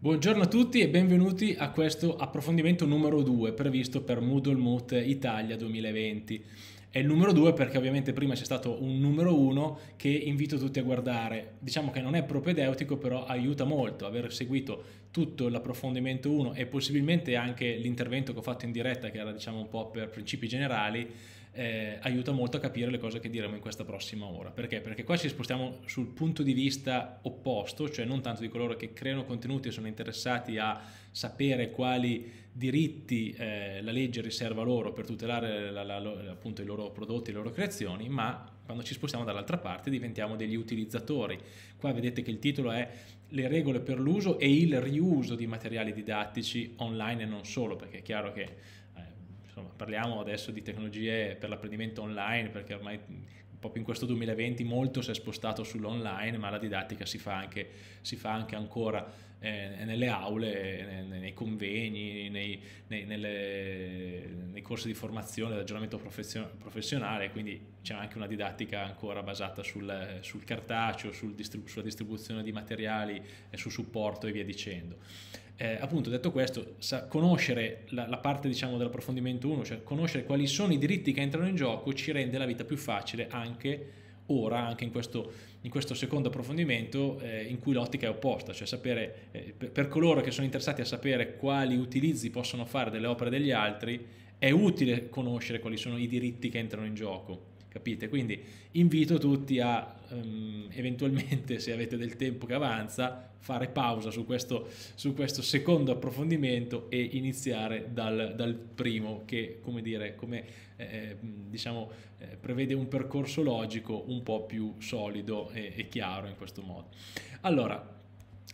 Buongiorno a tutti e benvenuti a questo approfondimento numero 2 previsto per Moodle Moot Italia 2020. È il numero 2 perché ovviamente prima c'è stato un numero 1 che invito tutti a guardare. Diciamo che non è propedeutico però aiuta molto aver seguito tutto l'approfondimento 1 e possibilmente anche l'intervento che ho fatto in diretta che era diciamo un po' per principi generali eh, aiuta molto a capire le cose che diremo in questa prossima ora. Perché? Perché qua ci spostiamo sul punto di vista opposto, cioè non tanto di coloro che creano contenuti e sono interessati a sapere quali diritti eh, la legge riserva loro per tutelare la, la, appunto i loro prodotti, le loro creazioni, ma quando ci spostiamo dall'altra parte diventiamo degli utilizzatori. Qua vedete che il titolo è le regole per l'uso e il riuso di materiali didattici online e non solo, perché è chiaro che insomma, parliamo adesso di tecnologie per l'apprendimento online perché ormai proprio in questo 2020 molto si è spostato sull'online, ma la didattica si fa anche, si fa anche ancora eh, nelle aule, nei, nei convegni, nei, nei, nelle, nei, corsi di formazione, ragionamento professionale, quindi c'è anche una didattica ancora basata sul, sul cartaceo, sul distribu- sulla distribuzione di materiali e sul supporto e via dicendo eh, appunto detto questo, sa, conoscere la, la parte diciamo dell'approfondimento 1, cioè conoscere quali sono i diritti che entrano in gioco ci rende la vita più facile anche ora, anche in questo, in questo secondo approfondimento eh, in cui l'ottica è opposta, cioè sapere, eh, per, per coloro che sono interessati a sapere quali utilizzi possono fare delle opere degli altri, è utile conoscere quali sono i diritti che entrano in gioco capite? Quindi invito tutti a um, eventualmente, se avete del tempo che avanza, fare pausa su questo, su questo secondo approfondimento e iniziare dal, dal primo che, come dire, come eh, diciamo, eh, prevede un percorso logico un po' più solido e, e chiaro in questo modo. Allora,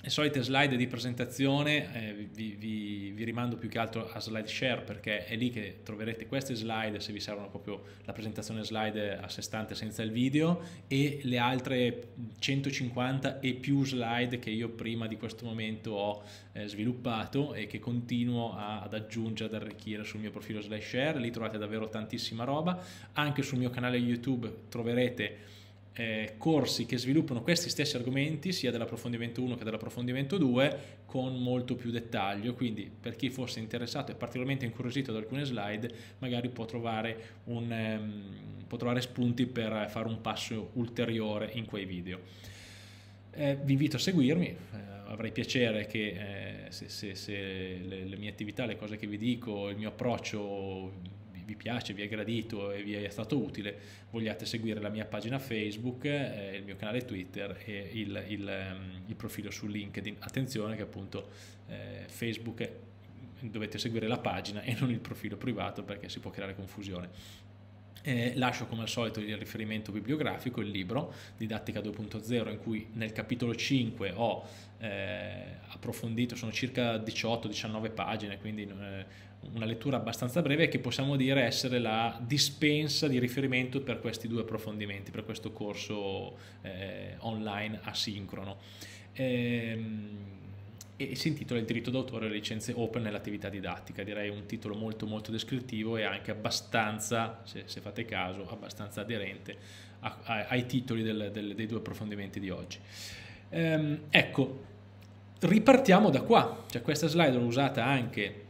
le solite slide di presentazione, eh, vi, vi, vi, rimando più che altro a slide share perché è lì che troverete queste slide se vi servono proprio la presentazione slide a sé stante senza il video e le altre 150 e più slide che io prima di questo momento ho eh, sviluppato e che continuo a, ad aggiungere, ad arricchire sul mio profilo slide share, lì trovate davvero tantissima roba, anche sul mio canale YouTube troverete eh, corsi che sviluppano questi stessi argomenti sia dell'approfondimento 1 che dell'approfondimento 2 con molto più dettaglio. Quindi per chi fosse interessato e particolarmente incuriosito da alcune slide magari può trovare, un, um, può trovare spunti per fare un passo ulteriore in quei video. Eh, vi invito a seguirmi. Eh, avrei piacere che eh, se, se, se le, le mie attività le cose che vi dico il mio approccio vi piace, vi è gradito e vi è stato utile, vogliate seguire la mia pagina Facebook, eh, il mio canale Twitter e il, il, um, il, profilo su LinkedIn. Attenzione che appunto eh, Facebook dovete seguire la pagina e non il profilo privato perché si può creare confusione. Eh, lascio come al solito il riferimento bibliografico, il libro Didattica 2.0 in cui nel capitolo 5 ho eh, approfondito, sono circa 18-19 pagine, quindi eh, una lettura abbastanza breve che possiamo dire essere la dispensa di riferimento per questi due approfondimenti, per questo corso eh, online asincrono. Ehm, e si intitola Il diritto d'autore e le licenze open nell'attività didattica. Direi un titolo molto molto descrittivo e anche abbastanza, se, se fate caso, abbastanza aderente a, a, ai titoli del, del, dei due approfondimenti di oggi. Ehm, ecco, ripartiamo da qua, cioè questa slide l'ho usata anche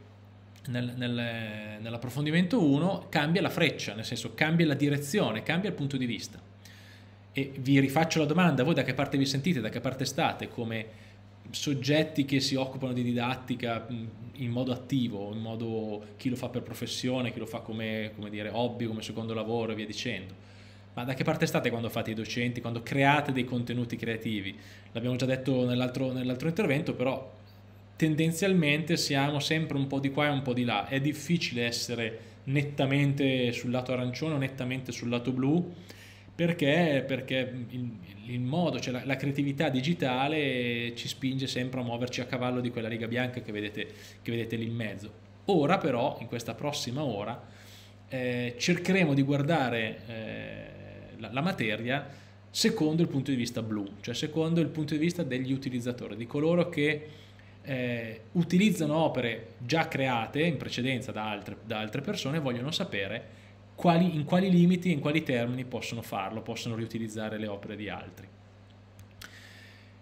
nel, nel, nell'approfondimento 1 cambia la freccia, nel senso cambia la direzione, cambia il punto di vista. E vi rifaccio la domanda, voi da che parte vi sentite, da che parte state come soggetti che si occupano di didattica in modo attivo, in modo chi lo fa per professione, chi lo fa come, come dire, hobby, come secondo lavoro e via dicendo. Ma da che parte state quando fate i docenti, quando create dei contenuti creativi? L'abbiamo già detto nell'altro, nell'altro intervento, però tendenzialmente siamo sempre un po' di qua e un po' di là. È difficile essere nettamente sul lato arancione o nettamente sul lato blu perché, perché il, il, modo, cioè la, la, creatività digitale ci spinge sempre a muoverci a cavallo di quella riga bianca che vedete, che vedete lì in mezzo. Ora però, in questa prossima ora, eh, cercheremo di guardare eh, la, la materia secondo il punto di vista blu, cioè secondo il punto di vista degli utilizzatori, di coloro che eh, utilizzano opere già create in precedenza da altre, da altre persone e vogliono sapere quali, in quali limiti e in quali termini possono farlo, possono riutilizzare le opere di altri.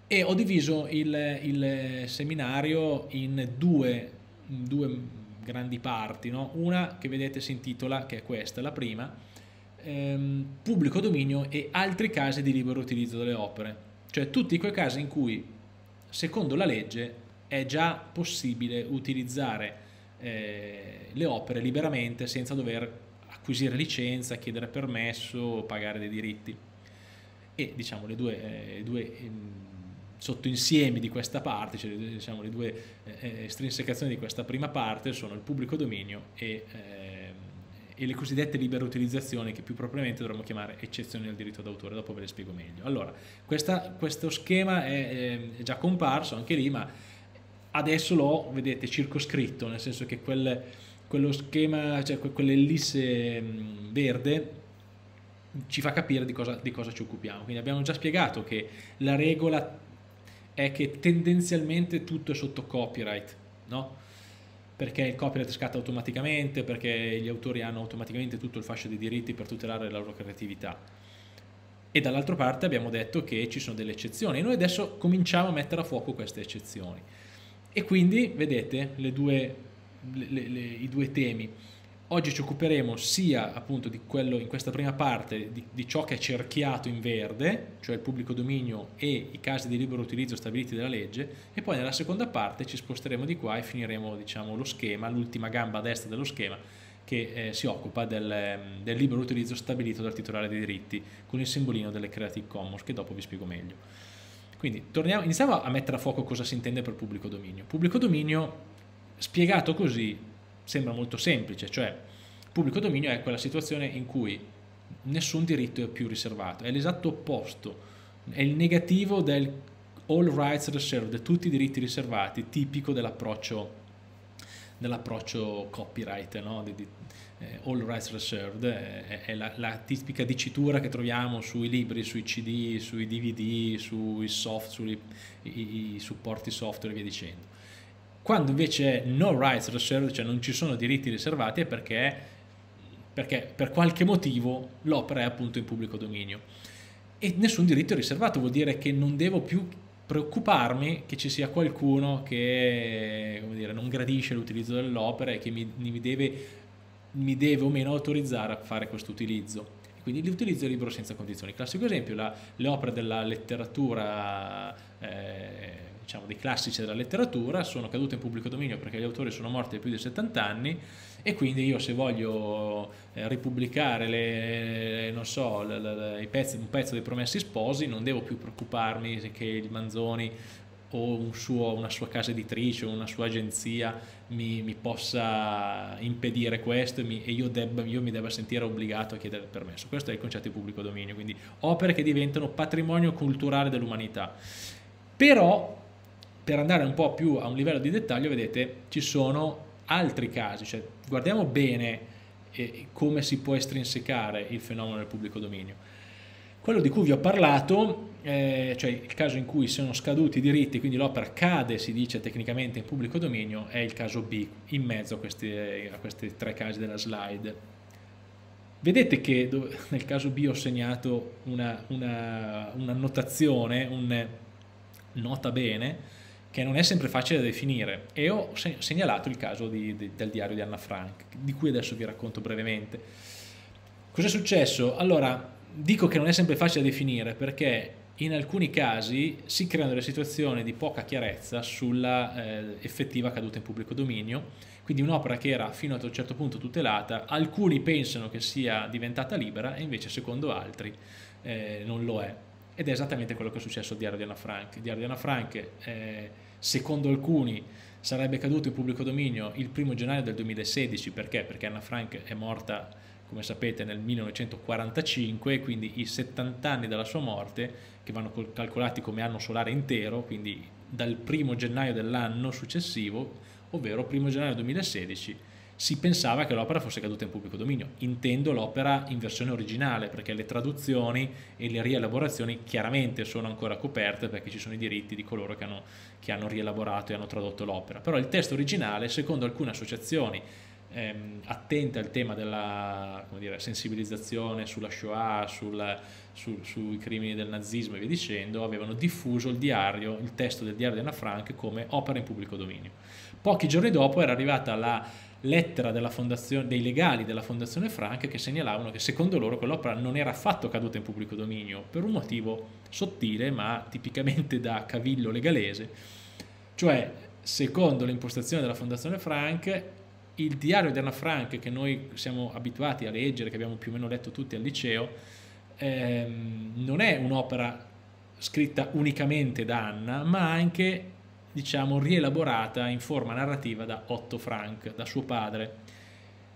e ho diviso il, il seminario in due, due grandi parti, no? una che vedete si intitola, che è questa, la prima, ehm, pubblico dominio e altri casi di libero utilizzo delle opere, cioè tutti quei casi in cui, secondo la legge, è già possibile utilizzare eh, le opere liberamente senza dover acquisire licenza, chiedere permesso, pagare dei diritti. E diciamo le due, eh, due ehm, sottoinsiemi di questa parte, cioè diciamo, le due eh, estrinsecazioni di questa prima parte sono il pubblico dominio e, eh, e, le cosiddette libere utilizzazioni che più propriamente dovremmo chiamare eccezioni al diritto d'autore, dopo ve le spiego meglio. Allora, questa, questo schema è, è, già comparso anche lì, ma adesso l'ho, vedete, circoscritto, nel senso che quel, quello schema, cioè quell'ellisse verde ci fa capire di cosa, di cosa ci occupiamo. Quindi abbiamo già spiegato che la regola è che tendenzialmente tutto è sotto copyright, no? Perché il copyright scatta automaticamente, perché gli autori hanno automaticamente tutto il fascio di diritti per tutelare la loro creatività. E dall'altra parte abbiamo detto che ci sono delle eccezioni e noi adesso cominciamo a mettere a fuoco queste eccezioni. E quindi, vedete, due, le, le, i due temi Oggi ci occuperemo sia appunto di quello in questa prima parte di, di, ciò che è cerchiato in verde, cioè il pubblico dominio e i casi di libero utilizzo stabiliti dalla legge, e poi nella seconda parte ci sposteremo di qua e finiremo diciamo, lo schema, l'ultima gamba a destra dello schema che eh, si occupa del, del, libero utilizzo stabilito dal titolare dei diritti con il simbolino delle Creative Commons che dopo vi spiego meglio. Quindi torniamo, iniziamo a mettere a fuoco cosa si intende per pubblico dominio. Pubblico dominio spiegato così sembra molto semplice, cioè pubblico dominio è quella situazione in cui nessun diritto è più riservato, è l'esatto opposto, è il negativo del all rights reserved, tutti i diritti riservati, tipico dell'approccio dell'approccio copyright, no? di, di, eh, all rights reserved, è, è la, la, tipica dicitura che troviamo sui libri, sui CD, sui DVD, sui soft, sui i, i supporti software e via dicendo. Quando invece no rights reserved, cioè non ci sono diritti riservati, è perché, perché per qualche motivo l'opera è appunto in pubblico dominio. E nessun diritto è riservato, vuol dire che non devo più preoccuparmi che ci sia qualcuno che dire, non gradisce l'utilizzo dell'opera e che mi, mi, deve, mi, deve, o meno autorizzare a fare questo utilizzo. Quindi l'utilizzo è libero senza condizioni. Classico esempio, la, le opere della letteratura eh, diciamo, dei classici della letteratura sono cadute in pubblico dominio perché gli autori sono morti da più di 70 anni e quindi io se voglio eh, ripubblicare le, so, le, le, pezzi, un pezzo dei Promessi Sposi non devo più preoccuparmi che il Manzoni o un suo, una sua casa editrice o una sua agenzia mi, mi possa impedire questo e, mi, e io, debba, io, mi debba sentire obbligato a chiedere il permesso. Questo è il concetto di pubblico dominio, quindi opere che diventano patrimonio culturale dell'umanità. Però per andare un po' più a un livello di dettaglio, vedete, ci sono altri casi, cioè guardiamo bene eh, come si può estrinsecare il fenomeno del pubblico dominio. Quello di cui vi ho parlato, eh, cioè il caso in cui sono scaduti i diritti, quindi l'opera cade, si dice tecnicamente, in pubblico dominio, è il caso B, in mezzo a questi, a questi tre casi della slide. Vedete che nel caso B ho segnato una, una, una notazione, un nota bene, che non è sempre facile da definire e ho segnalato il caso di, di, del diario di Anna Frank, di cui adesso vi racconto brevemente. Cosa è successo? Allora, dico che non è sempre facile da definire perché in alcuni casi si creano delle situazioni di poca chiarezza sulla eh, effettiva caduta in pubblico dominio, quindi un'opera che era fino ad un certo punto tutelata, alcuni pensano che sia diventata libera e invece secondo altri eh, non lo è. Ed è esattamente quello che è successo al diario di Anna Frank. Diario di Anna Frank, eh, secondo alcuni, sarebbe caduto in pubblico dominio il primo gennaio del 2016, perché? Perché Anna Frank è morta, come sapete, nel 1945, quindi i 70 anni dalla sua morte, che vanno calcolati come anno solare intero, quindi dal primo gennaio dell'anno successivo, ovvero primo gennaio 2016, si pensava che l'opera fosse caduta in pubblico dominio. Intendo l'opera in versione originale, perché le traduzioni e le rielaborazioni chiaramente sono ancora coperte perché ci sono i diritti di coloro che hanno, che hanno rielaborato e hanno tradotto l'opera. Però il testo originale, secondo alcune associazioni ehm, attente al tema della dire, sensibilizzazione sulla Shoah, sul, su, sui crimini del nazismo e via dicendo, avevano diffuso il diario, il testo del diario di Anna Frank come opera in pubblico dominio. Pochi giorni dopo era arrivata la lettera dei legali della Fondazione Frank che segnalavano che secondo loro quell'opera non era affatto caduta in pubblico dominio per un motivo sottile ma tipicamente da cavillo legalese, cioè secondo l'impostazione della Fondazione Frank il diario di Anna Frank che noi siamo abituati a leggere, che abbiamo più o meno letto tutti al liceo, ehm, non è un'opera scritta unicamente da Anna, ma anche diciamo rielaborata in forma narrativa da Otto Frank, da suo padre,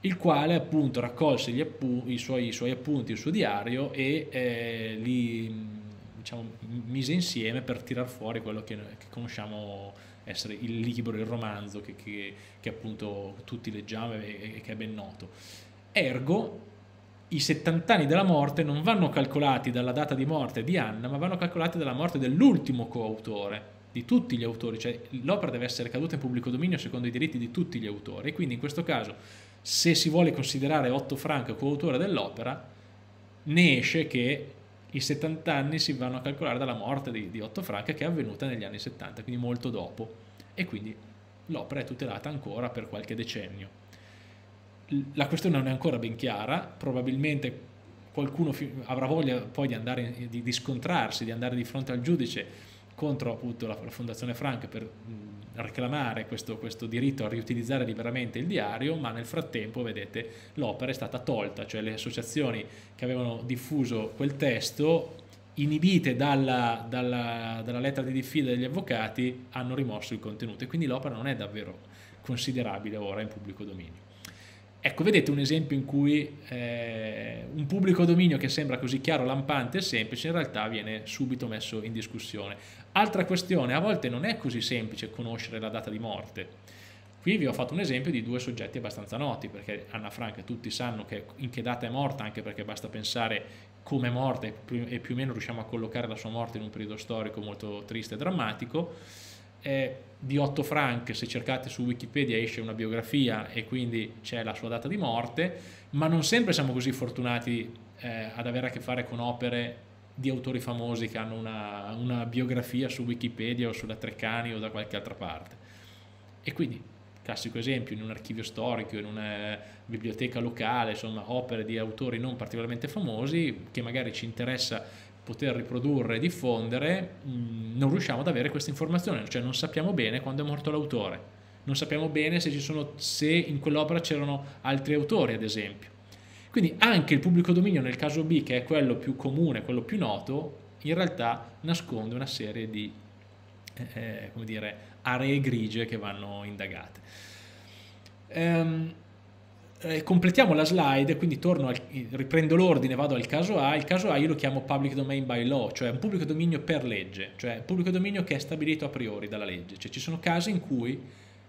il quale appunto raccolse i, suoi, i, suoi, appunti, il suo diario e eh, li diciamo, mise insieme per tirar fuori quello che, che conosciamo essere il libro, il romanzo che, che, che appunto tutti leggiamo e, e che è ben noto. Ergo, i 70 anni della morte non vanno calcolati dalla data di morte di Anna, ma vanno calcolati dalla morte dell'ultimo coautore, di tutti gli autori, cioè l'opera deve essere caduta in pubblico dominio secondo i diritti di tutti gli autori. Quindi in questo caso, se si vuole considerare Otto Frank coautore dell'opera, ne esce che i 70 anni si vanno a calcolare dalla morte di, di Otto Frank che è avvenuta negli anni 70, quindi molto dopo, e quindi l'opera è tutelata ancora per qualche decennio. La questione non è ancora ben chiara, probabilmente qualcuno avrà voglia poi di, andare, di, di scontrarsi, di andare di fronte al giudice contro appunto la, la Fondazione Frank per mh, reclamare questo, questo, diritto a riutilizzare liberamente il diario, ma nel frattempo, vedete, l'opera è stata tolta, cioè le associazioni che avevano diffuso quel testo, inibite dalla, dalla, dalla lettera di diffida degli avvocati, hanno rimosso il contenuto e quindi l'opera non è davvero considerabile ora in pubblico dominio. Ecco, vedete un esempio in cui eh, un pubblico dominio che sembra così chiaro, lampante e semplice, in realtà viene subito messo in discussione. Altra questione, a volte non è così semplice conoscere la data di morte. Qui vi ho fatto un esempio di due soggetti abbastanza noti, perché Anna Frank tutti sanno che in che data è morta, anche perché basta pensare come è morta e più o meno riusciamo a collocare la sua morte in un periodo storico molto triste e drammatico è di Otto Frank, se cercate su Wikipedia esce una biografia e quindi c'è la sua data di morte, ma non sempre siamo così fortunati eh, ad avere a che fare con opere di autori famosi che hanno una, una, biografia su Wikipedia o sulla Treccani o da qualche altra parte. E quindi, classico esempio, in un archivio storico, in una biblioteca locale, insomma, opere di autori non particolarmente famosi che magari ci interessa poter riprodurre e diffondere, mm, non riusciamo ad avere questa informazione, cioè non sappiamo bene quando è morto l'autore, non sappiamo bene se, sono, se in quell'opera c'erano altri autori, ad esempio. Quindi anche il pubblico dominio nel caso B, che è quello più comune, quello più noto, in realtà nasconde una serie di eh, eh dire, aree grigie che vanno indagate. Um, eh, completiamo la slide, quindi al, riprendo l'ordine, vado al caso A. Il caso A io lo chiamo public domain by law, cioè un pubblico dominio per legge, cioè un pubblico dominio che è stabilito a priori dalla legge. Cioè ci sono casi in cui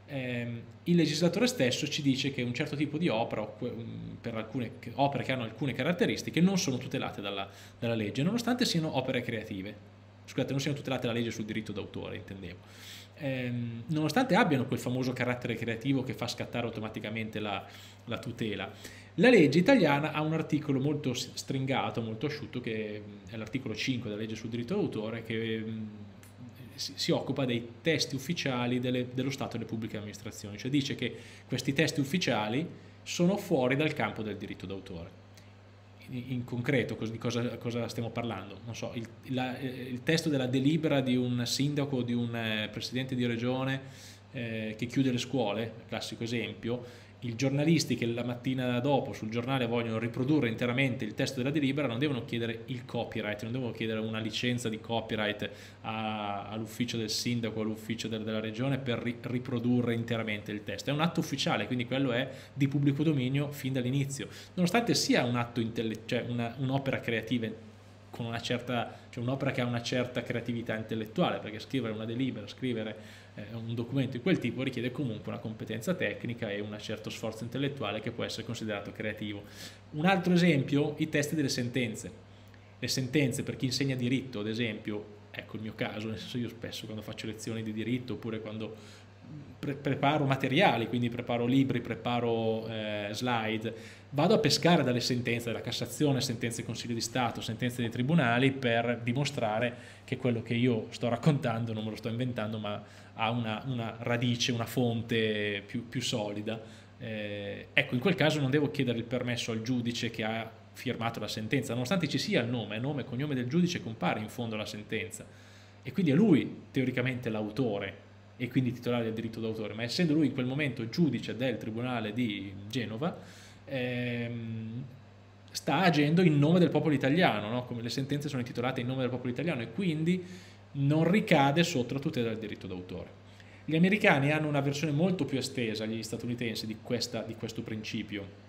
ehm, il legislatore stesso ci dice che un certo tipo di opera, per alcune opere che hanno alcune caratteristiche, non sono tutelate dalla, dalla legge, nonostante siano opere creative. Scusate, non siano tutelate dalla legge sul diritto d'autore, intendevo ehm, nonostante abbiano quel famoso carattere creativo che fa scattare automaticamente la, la, tutela. La legge italiana ha un articolo molto stringato, molto asciutto, che è l'articolo 5 della legge sul diritto d'autore, che si, occupa dei testi ufficiali delle, dello Stato e delle pubbliche amministrazioni, cioè dice che questi testi ufficiali sono fuori dal campo del diritto d'autore in concreto di cosa, cosa stiamo parlando? So, il, la, eh, il, testo della delibera di un sindaco o di un eh, presidente di regione eh, che chiude le scuole, classico esempio, i giornalisti che la mattina dopo sul giornale vogliono riprodurre interamente il testo della delibera non devono chiedere il copyright, non devono chiedere una licenza di copyright all'ufficio del sindaco, all'ufficio del, della regione per ri, riprodurre interamente il testo. È un atto ufficiale, quindi quello è di pubblico dominio fin dall'inizio, nonostante sia un atto cioè un'opera creativa con una certa, cioè un'opera che ha una certa creatività intellettuale, perché scrivere una delibera, scrivere un documento di quel tipo richiede comunque una competenza tecnica e un certo sforzo intellettuale che può essere considerato creativo. Un altro esempio, i testi delle sentenze. Le sentenze per chi insegna diritto, ad esempio, ecco il mio caso, nel senso io spesso quando faccio lezioni di diritto oppure quando pre- preparo materiali, quindi preparo libri, preparo eh, slide, vado a pescare dalle sentenze della Cassazione, sentenze del Consiglio di Stato, sentenze dei tribunali per dimostrare che quello che io sto raccontando non me lo sto inventando, ma ha una, una radice, una fonte più, più solida. Eh, ecco, in quel caso non devo chiedere il permesso al giudice che ha firmato la sentenza, nonostante ci sia il nome, nome e cognome del giudice compare in fondo alla sentenza. E quindi è lui teoricamente l'autore e quindi titolare del diritto d'autore, ma essendo lui in quel momento giudice del Tribunale di Genova, ehm, sta agendo in nome del popolo italiano, no? come le sentenze sono intitolate in nome del popolo italiano e quindi non ricade sotto la tutela del diritto d'autore. Gli americani hanno una versione molto più estesa, gli statunitensi, di, questa, di questo principio.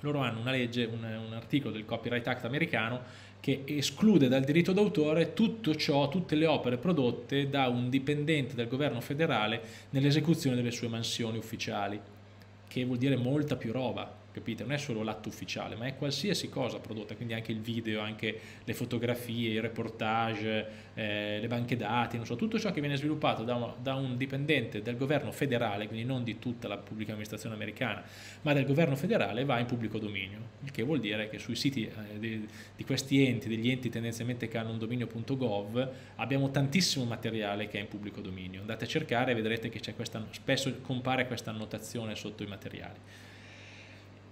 Loro hanno una legge, un, un articolo del Copyright Act americano che esclude dal diritto d'autore tutto ciò, tutte le opere prodotte da un dipendente del governo federale nell'esecuzione delle sue mansioni ufficiali, che vuol dire molta più roba capite? Non è solo l'atto ufficiale, ma è qualsiasi cosa prodotta, quindi anche il video, anche le fotografie, i reportage, eh, le banche dati, so, tutto ciò che viene sviluppato da, da, un dipendente del governo federale, quindi non di tutta la pubblica amministrazione americana, ma del governo federale, va in pubblico dominio, il che vuol dire che sui siti eh, di, di, questi enti, degli enti tendenzialmente che hanno un dominio.gov, abbiamo tantissimo materiale che è in pubblico dominio. Andate a cercare e vedrete che questa, spesso compare questa annotazione sotto i materiali.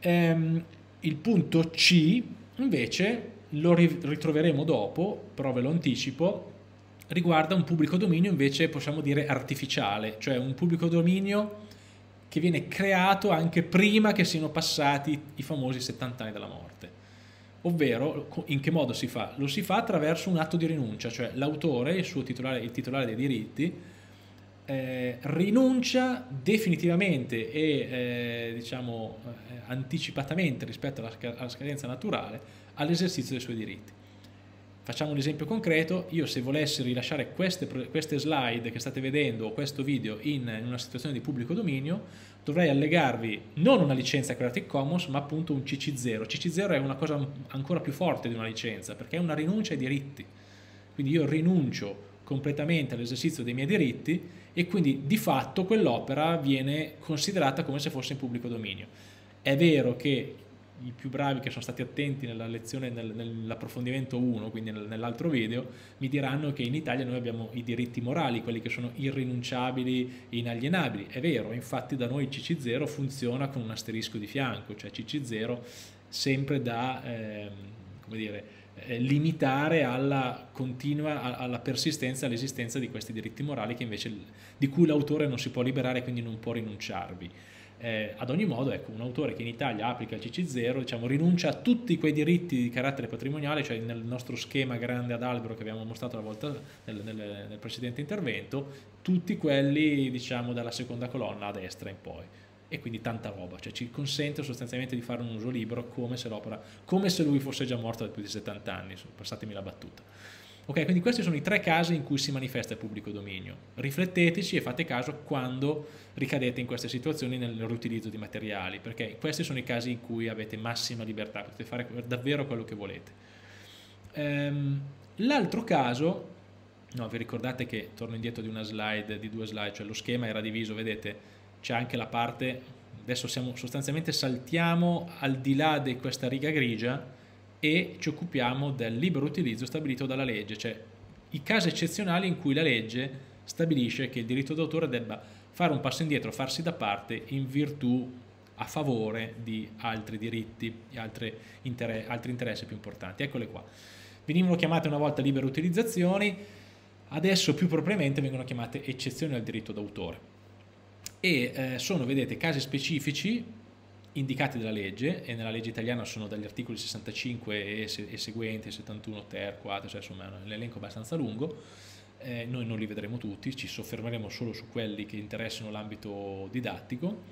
Ehm, il punto C invece lo ritroveremo dopo, però ve lo anticipo, riguarda un pubblico dominio invece possiamo dire artificiale, cioè un pubblico dominio che viene creato anche prima che siano passati i famosi 70 anni dalla morte. Ovvero, in che modo si fa? Lo si fa attraverso un atto di rinuncia, cioè l'autore, il, titolare, il titolare dei diritti, eh, rinuncia definitivamente e eh, diciamo eh, anticipatamente rispetto alla, alla scadenza naturale all'esercizio dei suoi diritti. Facciamo un esempio concreto, io se volessi rilasciare queste, queste slide che state vedendo o questo video in, in, una situazione di pubblico dominio, dovrei allegarvi non una licenza Creative Commons, ma appunto un CC0. CC0 è una cosa ancora più forte di una licenza, perché è una rinuncia ai diritti. Quindi io rinuncio completamente all'esercizio dei miei diritti e quindi di fatto quell'opera viene considerata come se fosse in pubblico dominio. È vero che i più bravi che sono stati attenti nella lezione, nel, nell'approfondimento 1, quindi nell'altro video, mi diranno che in Italia noi abbiamo i diritti morali, quelli che sono irrinunciabili e inalienabili. È vero, infatti da noi il CC0 funziona con un asterisco di fianco, cioè CC0 sempre da, eh, come dire, eh, limitare alla continua, alla persistenza, all'esistenza di questi diritti morali invece, di cui l'autore non si può liberare e quindi non può rinunciarvi. Eh, ad ogni modo, ecco, un autore che in Italia applica il CC0 diciamo, rinuncia a tutti quei diritti di carattere patrimoniale, cioè nel nostro schema grande ad albero che abbiamo mostrato volta nel, nel, nel precedente intervento, tutti quelli diciamo, dalla seconda colonna a destra in poi e quindi tanta roba, cioè ci consente sostanzialmente di fare un uso libero come se l'opera, come se lui fosse già morto da più di 70 anni, passatemi la battuta. Ok, quindi questi sono i tre casi in cui si manifesta il pubblico dominio. Rifletteteci e fate caso quando ricadete in queste situazioni nel riutilizzo di materiali, perché questi sono i casi in cui avete massima libertà, potete fare davvero quello che volete. Ehm, l'altro caso, no, vi ricordate che torno indietro di una slide, di due slide, cioè lo schema era diviso, vedete, c'è anche la parte, adesso siamo, sostanzialmente saltiamo al di là di questa riga grigia e ci occupiamo del libero utilizzo stabilito dalla legge, cioè i casi eccezionali in cui la legge stabilisce che il diritto d'autore debba fare un passo indietro, farsi da parte in virtù a favore di altri diritti, di altri interessi più importanti. Eccole qua. Venivano chiamate una volta libere utilizzazioni, adesso più propriamente vengono chiamate eccezioni al diritto d'autore e eh, sono, vedete, casi specifici indicati dalla legge e nella legge italiana sono dagli articoli 65 e, se, e seguenti, 71 ter, 4, cioè insomma è un elenco abbastanza lungo, eh, noi non li vedremo tutti, ci soffermeremo solo su quelli che interessano l'ambito didattico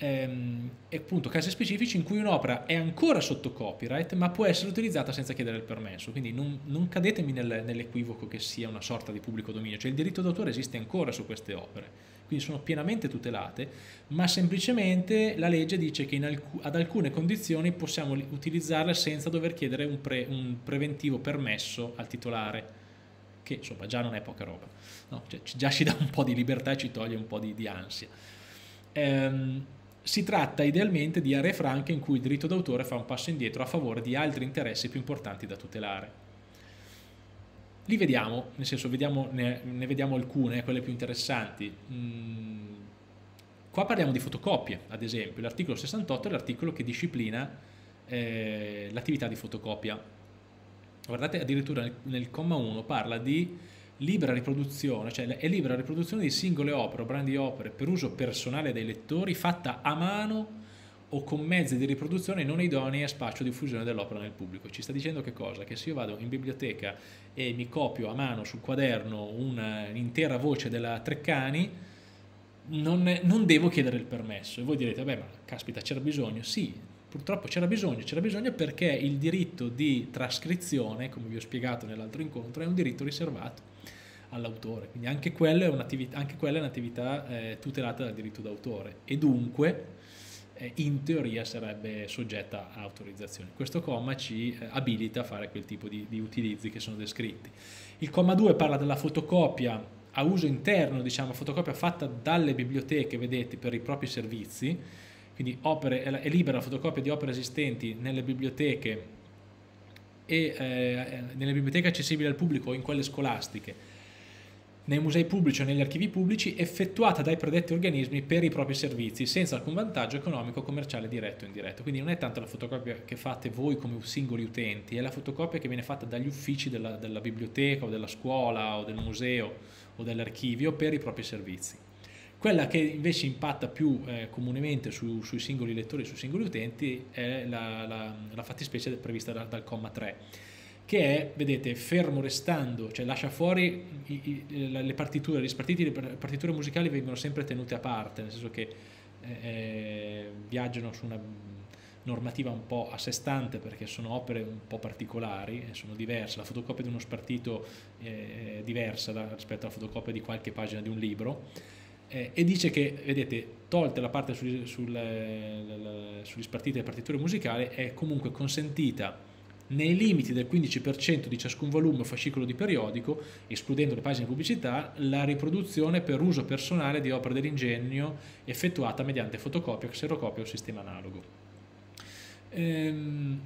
ehm, appunto casi specifici in cui un'opera è ancora sotto copyright ma può essere utilizzata senza chiedere il permesso, quindi non, non cadetemi nel, nell'equivoco che sia una sorta di pubblico dominio, cioè il diritto d'autore esiste ancora su queste opere quindi sono pienamente tutelate, ma semplicemente la legge dice che alc ad alcune condizioni possiamo utilizzarle senza dover chiedere un, pre un preventivo permesso al titolare, che insomma già non è poca roba, no? cioè, già ci dà un po' di libertà e ci toglie un po' di, di ansia. Ehm, si tratta idealmente di aree franche in cui il diritto d'autore fa un passo indietro a favore di altri interessi più importanti da tutelare. Li vediamo, nel senso vediamo, ne, ne, vediamo alcune, quelle più interessanti. Mm, qua parliamo di fotocopie, ad esempio. L'articolo 68 è l'articolo che disciplina eh, l'attività di fotocopia. Guardate, addirittura nel, nel comma 1 parla di libera riproduzione, cioè è libera riproduzione di singole opere o brandi opere per uso personale dei lettori fatta a mano o con mezzi di riproduzione non idonei a spazio di diffusione dell'opera nel pubblico. Ci sta dicendo che cosa? Che se io vado in biblioteca e mi copio a mano sul quaderno un'intera voce della Treccani, non, non, devo chiedere il permesso. E voi direte, beh, ma caspita, c'era bisogno? Sì, purtroppo c'era bisogno, c'era bisogno perché il diritto di trascrizione, come vi ho spiegato nell'altro incontro, è un diritto riservato all'autore, quindi anche quella è un'attività, anche quella è un'attività eh, tutelata dal diritto d'autore e dunque eh, in teoria sarebbe soggetta a autorizzazione. Questo comma ci eh, abilita a fare quel tipo di, di, utilizzi che sono descritti. Il comma 2 parla della fotocopia a uso interno, diciamo, fotocopia fatta dalle biblioteche, vedete, per i propri servizi, quindi opere, è libera la fotocopia di opere esistenti nelle biblioteche e eh, nelle biblioteche accessibili al pubblico o in quelle scolastiche nei musei pubblici o negli archivi pubblici effettuata dai predetti organismi per i propri servizi senza alcun vantaggio economico, commerciale diretto o indiretto. Quindi non è tanto la fotocopia che fate voi come singoli utenti, è la fotocopia che viene fatta dagli uffici della, della biblioteca o della scuola o del museo o dell'archivio per i propri servizi. Quella che invece impatta più eh, comunemente su, sui singoli lettori e sui singoli utenti è la, la, la fattispecie prevista da, dal comma 3 che è, vedete, fermo restando, cioè lascia fuori i, i, le partiture, gli spartiti, le partiture musicali vengono sempre tenute a parte, nel senso che eh, eh, viaggiano su una normativa un po' a sé stante perché sono opere un po' particolari, sono diverse, la fotocopia di uno spartito è diversa da, rispetto alla fotocopia di qualche pagina di un libro. Eh, e dice che, vedete, tolte la parte sugli, sul, sugli spartiti e partiture musicali è comunque consentita nei limiti del 15% di ciascun volume o fascicolo di periodico, escludendo le pagine di pubblicità, la riproduzione per uso personale di opere dell'ingegno effettuata mediante fotocopia, xerocopia o sistema analogo. Ehm,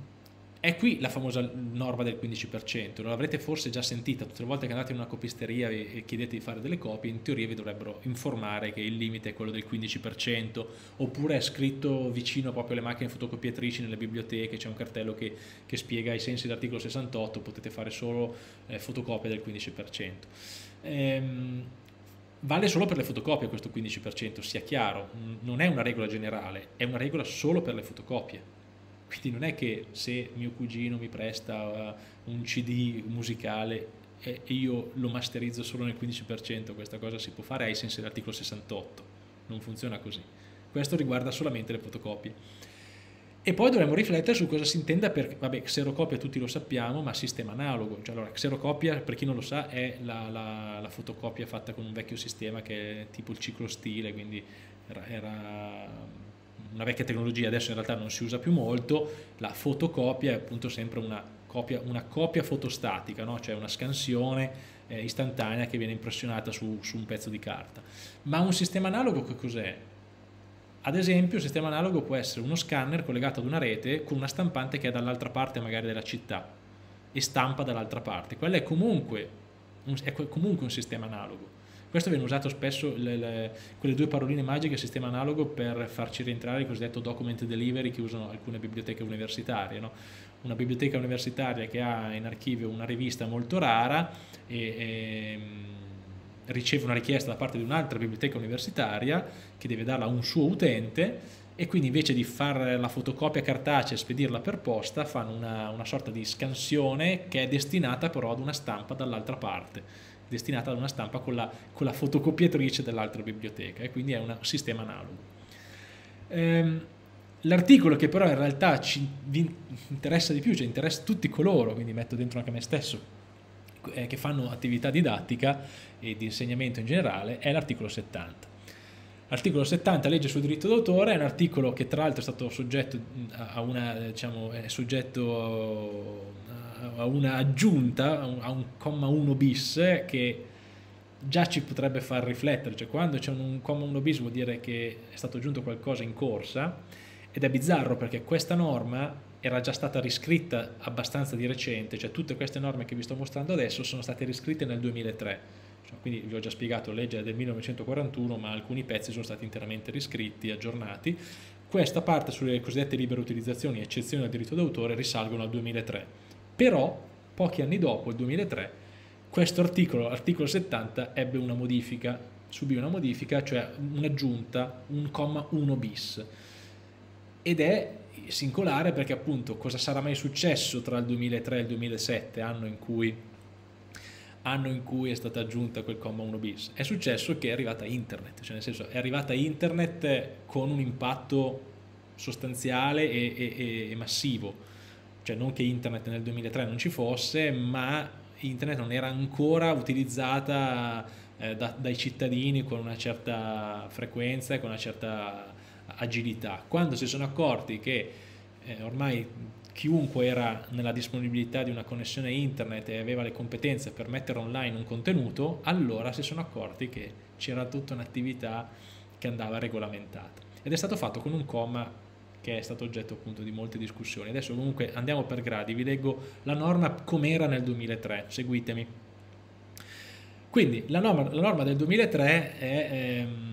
è qui la famosa norma del 15%, lo avrete forse già sentita tutte le volte che andate in una copisteria e chiedete di fare delle copie, in teoria vi dovrebbero informare che il limite è quello del 15%, oppure è scritto vicino proprio alle macchine fotocopiatrici nelle biblioteche, c'è un cartello che, che spiega ai sensi dell'articolo 68, potete fare solo eh, fotocopie del 15%. Ehm, vale solo per le fotocopie questo 15%, sia chiaro, non è una regola generale, è una regola solo per le fotocopie quindi non è che se mio cugino mi presta uh, un CD musicale e io lo masterizzo solo nel 15%, questa cosa si può fare ai sensi dell'articolo 68, non funziona così. Questo riguarda solamente le fotocopie. E poi dovremmo riflettere su cosa si intenda per, vabbè, xerocopia tutti lo sappiamo, ma sistema analogo. Cioè, allora, xerocopia, per chi non lo sa, è la, la, la, fotocopia fatta con un vecchio sistema che è tipo il ciclo stile, quindi era una vecchia tecnologia, adesso in realtà non si usa più molto, la fotocopia è appunto sempre una copia, una copia fotostatica, no? cioè una scansione eh, istantanea che viene impressionata su, su, un pezzo di carta. Ma un sistema analogo che cos'è? Ad esempio, un sistema analogo può essere uno scanner collegato ad una rete con una stampante che è dall'altra parte magari della città e stampa dall'altra parte. Quello è comunque un, è comunque un sistema analogo. Questo viene usato spesso, le, le, quelle due paroline magiche, sistema analogo, per farci rientrare il cosiddetto document delivery che usano alcune biblioteche universitarie. No? Una biblioteca universitaria che ha in archivio una rivista molto rara e, e riceve una richiesta da parte di un'altra biblioteca universitaria che deve darla a un suo utente e quindi invece di fare la fotocopia cartacea e spedirla per posta fanno una, una sorta di scansione che è destinata però ad una stampa dall'altra parte destinata ad una stampa con la, con la fotocopiatrice dell'altra biblioteca e quindi è un sistema analogo. Ehm, L'articolo che però in realtà ci interessa di più, cioè interessa tutti coloro, quindi metto dentro anche me stesso, eh, che fanno attività didattica e di insegnamento in generale, è l'articolo 70. L'articolo 70, legge sul diritto d'autore, è un articolo che tra l'altro è stato soggetto a una, diciamo, è soggetto a una aggiunta, a un comma 1 bis che già ci potrebbe far riflettere, cioè quando c'è un comma 1 bis vuol dire che è stato aggiunto qualcosa in corsa ed è bizzarro perché questa norma era già stata riscritta abbastanza di recente, cioè tutte queste norme che vi sto mostrando adesso sono state riscritte nel 2003, cioè, quindi vi ho già spiegato, legge del 1941, ma alcuni pezzi sono stati interamente riscritti, aggiornati. Questa parte sulle cosiddette libere utilizzazioni, eccezioni al diritto d'autore, risalgono al 2003. Però, pochi anni dopo, il 2003, questo articolo, l'articolo 70, ebbe una modifica, subì una modifica, cioè un'aggiunta, un comma 1 bis. Ed è singolare perché appunto cosa sarà mai successo tra il 2003 e il 2007, anno in cui, anno in cui è stata aggiunta quel comma 1 bis? È successo che è arrivata internet, cioè nel senso è arrivata internet con un impatto sostanziale e, e, e massivo, cioè non che internet nel 2003 non ci fosse, ma internet non era ancora utilizzata eh, da, dai cittadini con una certa frequenza e con una certa agilità. Quando si sono accorti che eh, ormai chiunque era nella disponibilità di una connessione internet e aveva le competenze per mettere online un contenuto, allora si sono accorti che c'era tutta un'attività che andava regolamentata. Ed è stato fatto con un comma che è stato oggetto appunto di molte discussioni. Adesso comunque andiamo per gradi, vi leggo la norma com'era nel 2003, seguitemi. Quindi la norma, la norma del 2003 è... Ehm,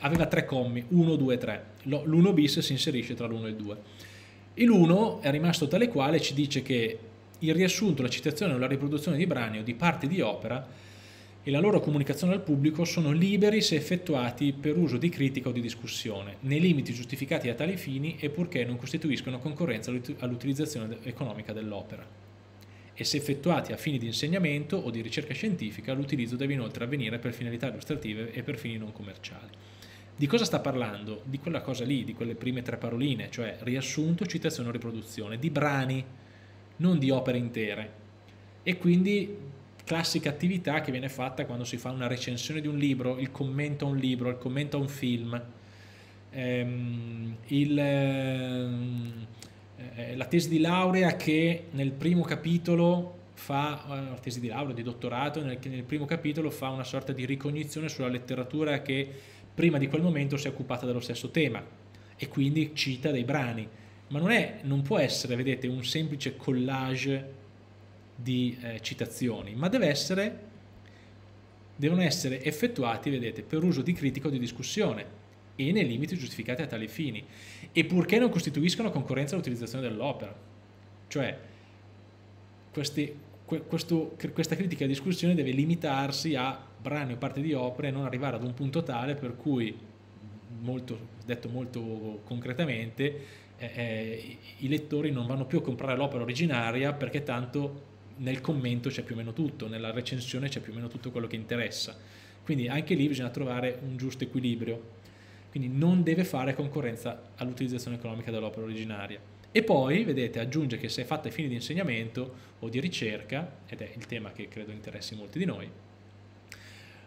aveva tre commi, 1, 2, 3. L'1 bis si inserisce tra l'1 e il 2. Il è rimasto tale quale ci dice che il riassunto, la citazione o la riproduzione di brani o di parti di opera e la loro comunicazione al pubblico sono liberi se effettuati per uso di critica o di discussione, nei limiti giustificati a tali fini e purché non costituiscono concorrenza all'utilizzazione economica dell'opera. E se effettuati a fini di insegnamento o di ricerca scientifica, l'utilizzo deve inoltre avvenire per finalità illustrative e per fini non commerciali. Di cosa sta parlando? Di quella cosa lì, di quelle prime tre paroline, cioè riassunto, citazione o riproduzione, di brani, non di opere intere. E quindi classica attività che viene fatta quando si fa una recensione di un libro, il commento a un libro, il commento a un film, ehm, il, ehm, eh, la tesi di laurea che nel primo capitolo fa, eh, la tesi di laurea, di dottorato, nel, nel primo capitolo fa una sorta di ricognizione sulla letteratura che prima di quel momento si è occupata dello stesso tema e quindi cita dei brani. Ma non, è, non può essere, vedete, un semplice collage di eh, citazioni, ma essere, devono essere effettuati, vedete, per uso di critica o di discussione e nei limiti giustificati a tali fini, e purché non costituiscano concorrenza all'utilizzazione dell'opera. Cioè, questi, questo, questa critica e discussione deve limitarsi a brani o parti di opere e non arrivare ad un punto tale per cui, molto, detto molto concretamente, eh, eh, i lettori non vanno più a comprare l'opera originaria perché tanto nel commento c'è più o meno tutto, nella recensione c'è più o meno tutto quello che interessa. Quindi anche lì bisogna trovare un giusto equilibrio. Quindi non deve fare concorrenza all'utilizzazione economica dell'opera originaria. E poi, vedete, aggiunge che se è fatta ai fini di insegnamento o di ricerca, ed è il tema che credo interessi molti di noi,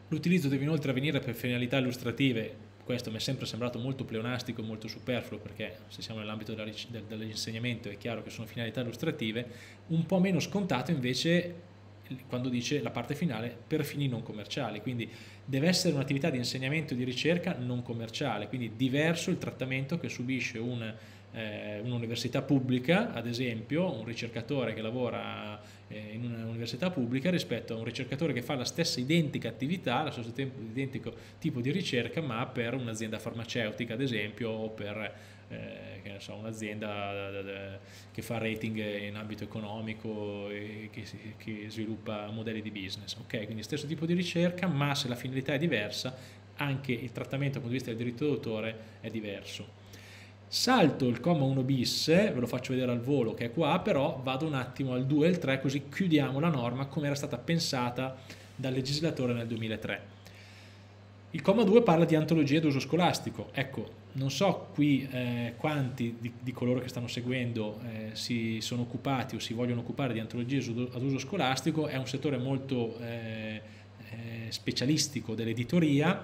L'utilizzo deve inoltre avvenire per finalità illustrative, questo mi è sempre sembrato molto pleonastico e molto superfluo perché se siamo nell'ambito dell'insegnamento è chiaro che sono finalità illustrative, un po' meno scontato invece quando dice la parte finale per fini non commerciali, quindi deve essere un'attività di insegnamento e di ricerca non commerciale, quindi diverso il trattamento che subisce un eh, un'università pubblica, ad esempio, un ricercatore che lavora in un'università pubblica rispetto a un ricercatore che fa la stessa identica attività, lo stesso tempo, identico tipo di ricerca, ma per un'azienda farmaceutica, ad esempio, o per eh, so, un'azienda che fa rating in ambito economico e che, che, sviluppa modelli di business. Okay? Quindi stesso tipo di ricerca, ma se la finalità è diversa, anche il trattamento dal punto di vista del diritto d'autore è diverso. Salto il comma 1 bis, ve lo faccio vedere al volo che è qua, però vado un attimo al 2 e al 3 così chiudiamo la norma come era stata pensata dal legislatore nel 2003. Il comma 2 parla di antologia d'uso scolastico. Ecco, non so qui eh, quanti di, di, coloro che stanno seguendo eh, si sono occupati o si vogliono occupare di antologia ad uso scolastico, è un settore molto eh, eh specialistico dell'editoria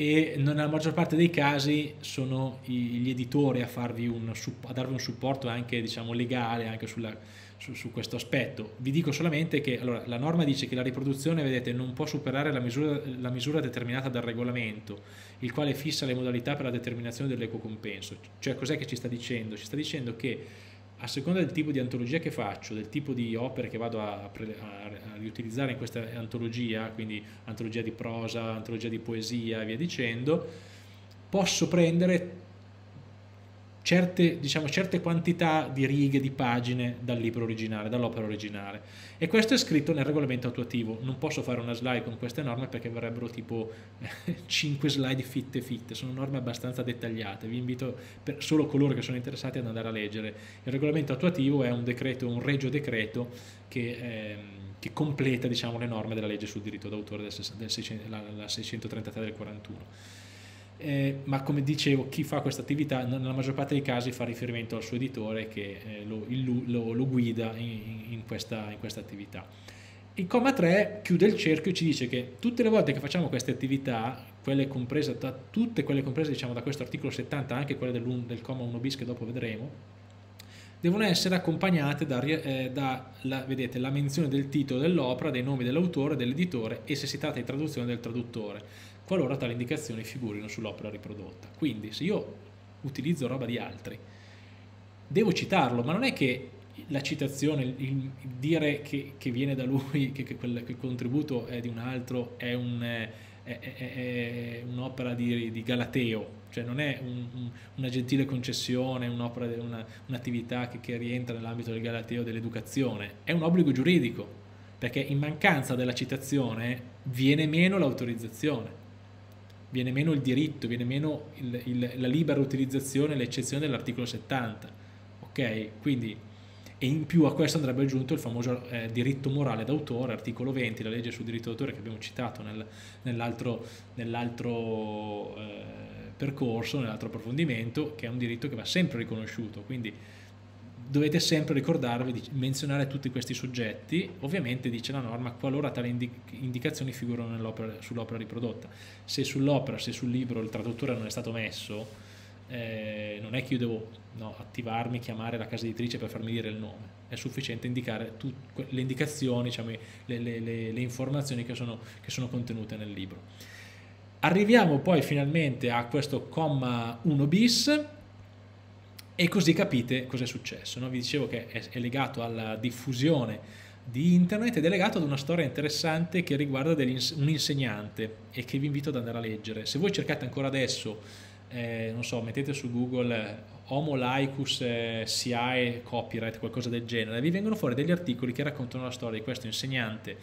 e nella maggior parte dei casi sono gli editori a, un, a darvi un supporto anche diciamo, legale anche sulla, su, su, questo aspetto. Vi dico solamente che allora, la norma dice che la riproduzione, vedete, non può superare la misura, la misura determinata dal regolamento, il quale fissa le modalità per la determinazione dell'equo compenso. Cioè, cos'è che ci sta dicendo? Ci sta dicendo che a seconda del tipo di antologia che faccio, del tipo di opere che vado a, a, a, riutilizzare in questa antologia, quindi antologia di prosa, antologia di poesia e via dicendo, posso prendere certe, diciamo, certe quantità di righe, di pagine dal libro originale, dall'opera originale. E questo è scritto nel regolamento attuativo. Non posso fare una slide con queste norme perché verrebbero tipo 5 slide fitte fitte, sono norme abbastanza dettagliate. Vi invito per solo coloro che sono interessati ad andare a leggere. Il regolamento attuativo è un decreto, un regio decreto che... Ehm, che completa diciamo, le norme della legge sul diritto d'autore del 633 del 41 eh, ma come dicevo chi fa questa attività nella maggior parte dei casi fa riferimento al suo editore che eh, lo, lo, lo, guida in, in, questa, in, questa, attività. Il comma 3 chiude il cerchio e ci dice che tutte le volte che facciamo queste attività, quelle comprese, tutte quelle comprese diciamo, da questo articolo 70, anche quelle del, del comma 1 bis che dopo vedremo, devono essere accompagnate da, eh, da la menzione del titolo dell'opera, dei nomi dell'autore, dell'editore e se si tratta di traduzione del traduttore qualora tali indicazioni figurino sull'opera riprodotta. Quindi se io utilizzo roba di altri, devo citarlo, ma non è che la citazione, il, dire che, che, viene da lui, che, che, quel, che, il contributo è di un altro, è, un, è, è, è un'opera di, di, Galateo, cioè non è un, un, una gentile concessione, un'opera, una, un'attività che, rientra nell'ambito del Galateo dell'educazione, è un obbligo giuridico, perché in mancanza della citazione viene meno l'autorizzazione viene meno il diritto, viene meno il, il, la libera utilizzazione, l'eccezione dell'articolo 70. Ok? Quindi, e in più a questo andrebbe aggiunto il famoso eh, diritto morale d'autore, articolo 20, la legge sul diritto d'autore che abbiamo citato nel, nell'altro, nell'altro eh, percorso, nell'altro approfondimento, che è un diritto che va sempre riconosciuto. Quindi dovete sempre ricordarvi di menzionare tutti questi soggetti, ovviamente dice la norma qualora tali indicazioni figurano sull'opera riprodotta. Se sull'opera, se sul libro il traduttore non è stato messo, eh, non è che io devo no, attivarmi, chiamare la casa editrice per farmi dire il nome, è sufficiente indicare tut, le indicazioni, diciamo, le, le, le, le, informazioni che sono, che sono contenute nel libro. Arriviamo poi finalmente a questo comma 1 bis, e così capite cosa è successo. No? Vi dicevo che è, legato alla diffusione di internet ed è legato ad una storia interessante che riguarda un insegnante e che vi invito ad andare a leggere. Se voi cercate ancora adesso, eh, non so, mettete su Google eh, Homo laicus eh, SIAE copyright, qualcosa del genere, vi vengono fuori degli articoli che raccontano la storia di questo insegnante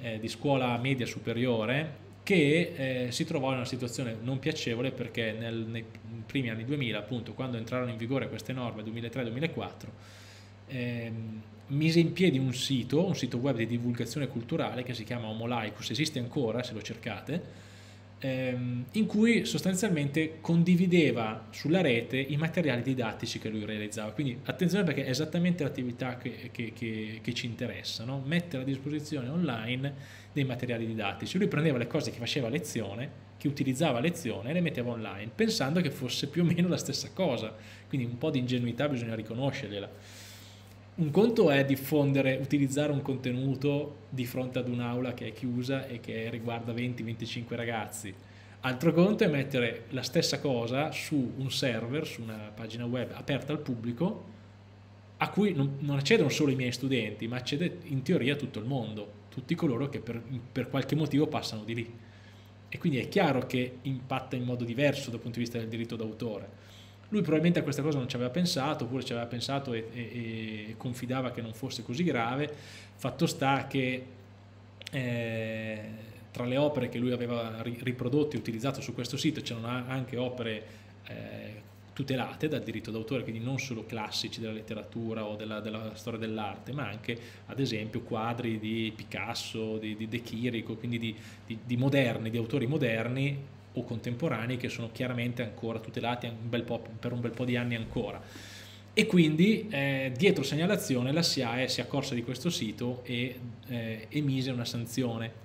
eh, di scuola media superiore che eh, si trovò in una situazione non piacevole perché nel, nei primi anni 2000, appunto, quando entrarono in vigore queste norme 2003-2004, ehm, mise in piedi un sito, un sito web di divulgazione culturale che si chiama Homolaicus, esiste ancora se lo cercate, ehm, in cui sostanzialmente condivideva sulla rete i materiali didattici che lui realizzava. Quindi attenzione perché è esattamente l'attività che, che, che, che ci interessa, no? mettere a disposizione online dei materiali didattici. Lui prendeva le cose che faceva a lezione, che utilizzava lezione e le metteva online, pensando che fosse più o meno la stessa cosa. Quindi un po' di ingenuità bisogna riconoscergliela. Un conto è diffondere, utilizzare un contenuto di fronte ad un'aula che è chiusa e che riguarda 20-25 ragazzi. Altro conto è mettere la stessa cosa su un server, su una pagina web aperta al pubblico, a cui non, non accedono solo i miei studenti, ma accede in teoria tutto il mondo tutti coloro che per, per qualche motivo passano di lì. E quindi è chiaro che impatta in modo diverso dal punto di vista del diritto d'autore. Lui probabilmente a questa cosa non ci aveva pensato, oppure ci aveva pensato e, e, e confidava che non fosse così grave. Fatto sta che eh, tra le opere che lui aveva riprodotto e utilizzato su questo sito c'erano anche opere eh, tutelate dal diritto d'autore, quindi non solo classici della letteratura o della, della storia dell'arte, ma anche ad esempio quadri di Picasso, di, di De Chirico, quindi di, di, di, moderni, di autori moderni o contemporanei che sono chiaramente ancora tutelati un per un bel po' di anni ancora. E quindi eh, dietro segnalazione la SIAE si accorse di questo sito e eh, emise una sanzione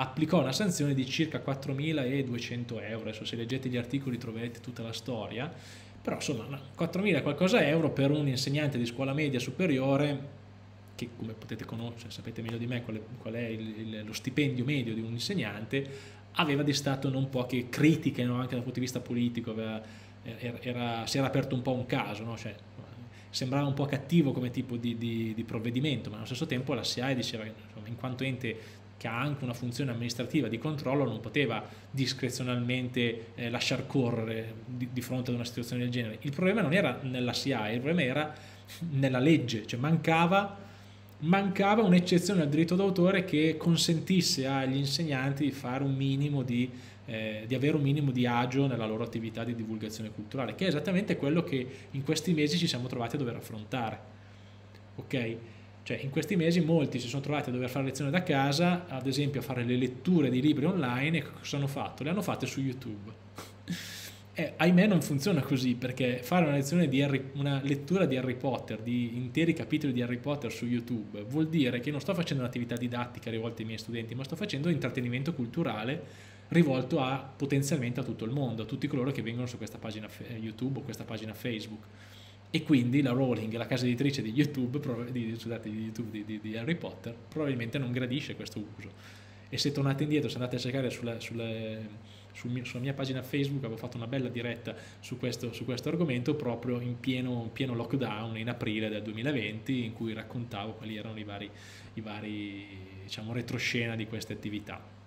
applicò una sanzione di circa 4.200 euro, adesso se leggete gli articoli troverete tutta la storia, però insomma 4.000 qualcosa euro per un insegnante di scuola media superiore che come potete conoscere, sapete meglio di me qual è, qual è il, il, lo stipendio medio di un insegnante, aveva destato non poche critiche no? anche dal punto di vista politico, aveva, era, era, si era aperto un po' un caso, no? cioè, sembrava un po' cattivo come tipo di, di, di, provvedimento, ma allo stesso tempo la SIAE diceva che in quanto ente che ha anche una funzione amministrativa di controllo non poteva discrezionalmente eh, lasciar correre di, di, fronte ad una situazione del genere. Il problema non era nella SIAE, il problema era nella legge, cioè mancava mancava un'eccezione al diritto d'autore che consentisse agli insegnanti di un di, eh, di avere un minimo di agio nella loro attività di divulgazione culturale, che è esattamente quello che in questi mesi ci siamo trovati a dover affrontare. Ok? Cioè, in questi mesi molti si sono trovati a dover fare lezioni da casa, ad esempio a fare le letture di libri online e cosa hanno fatto? Le hanno fatte su YouTube. Eh, ahimè non funziona così perché fare una, lezione di Harry, una lettura di Harry Potter, di interi capitoli di Harry Potter su YouTube, vuol dire che non sto facendo un'attività didattica rivolta ai miei studenti, ma sto facendo intrattenimento culturale rivolto a, potenzialmente a tutto il mondo, a tutti coloro che vengono su questa pagina YouTube o questa pagina Facebook. E quindi la Rowling, la casa editrice di YouTube, di, scusate, di, YouTube di, di, Harry Potter, probabilmente non gradisce questo uso. E se tornate indietro, se andate a cercare sulle, sulle sul mio, sulla mia pagina Facebook avevo fatto una bella diretta su questo, su questo argomento proprio in pieno, pieno, lockdown in aprile del 2020 in cui raccontavo quali erano i vari, i vari diciamo, retroscena di queste attività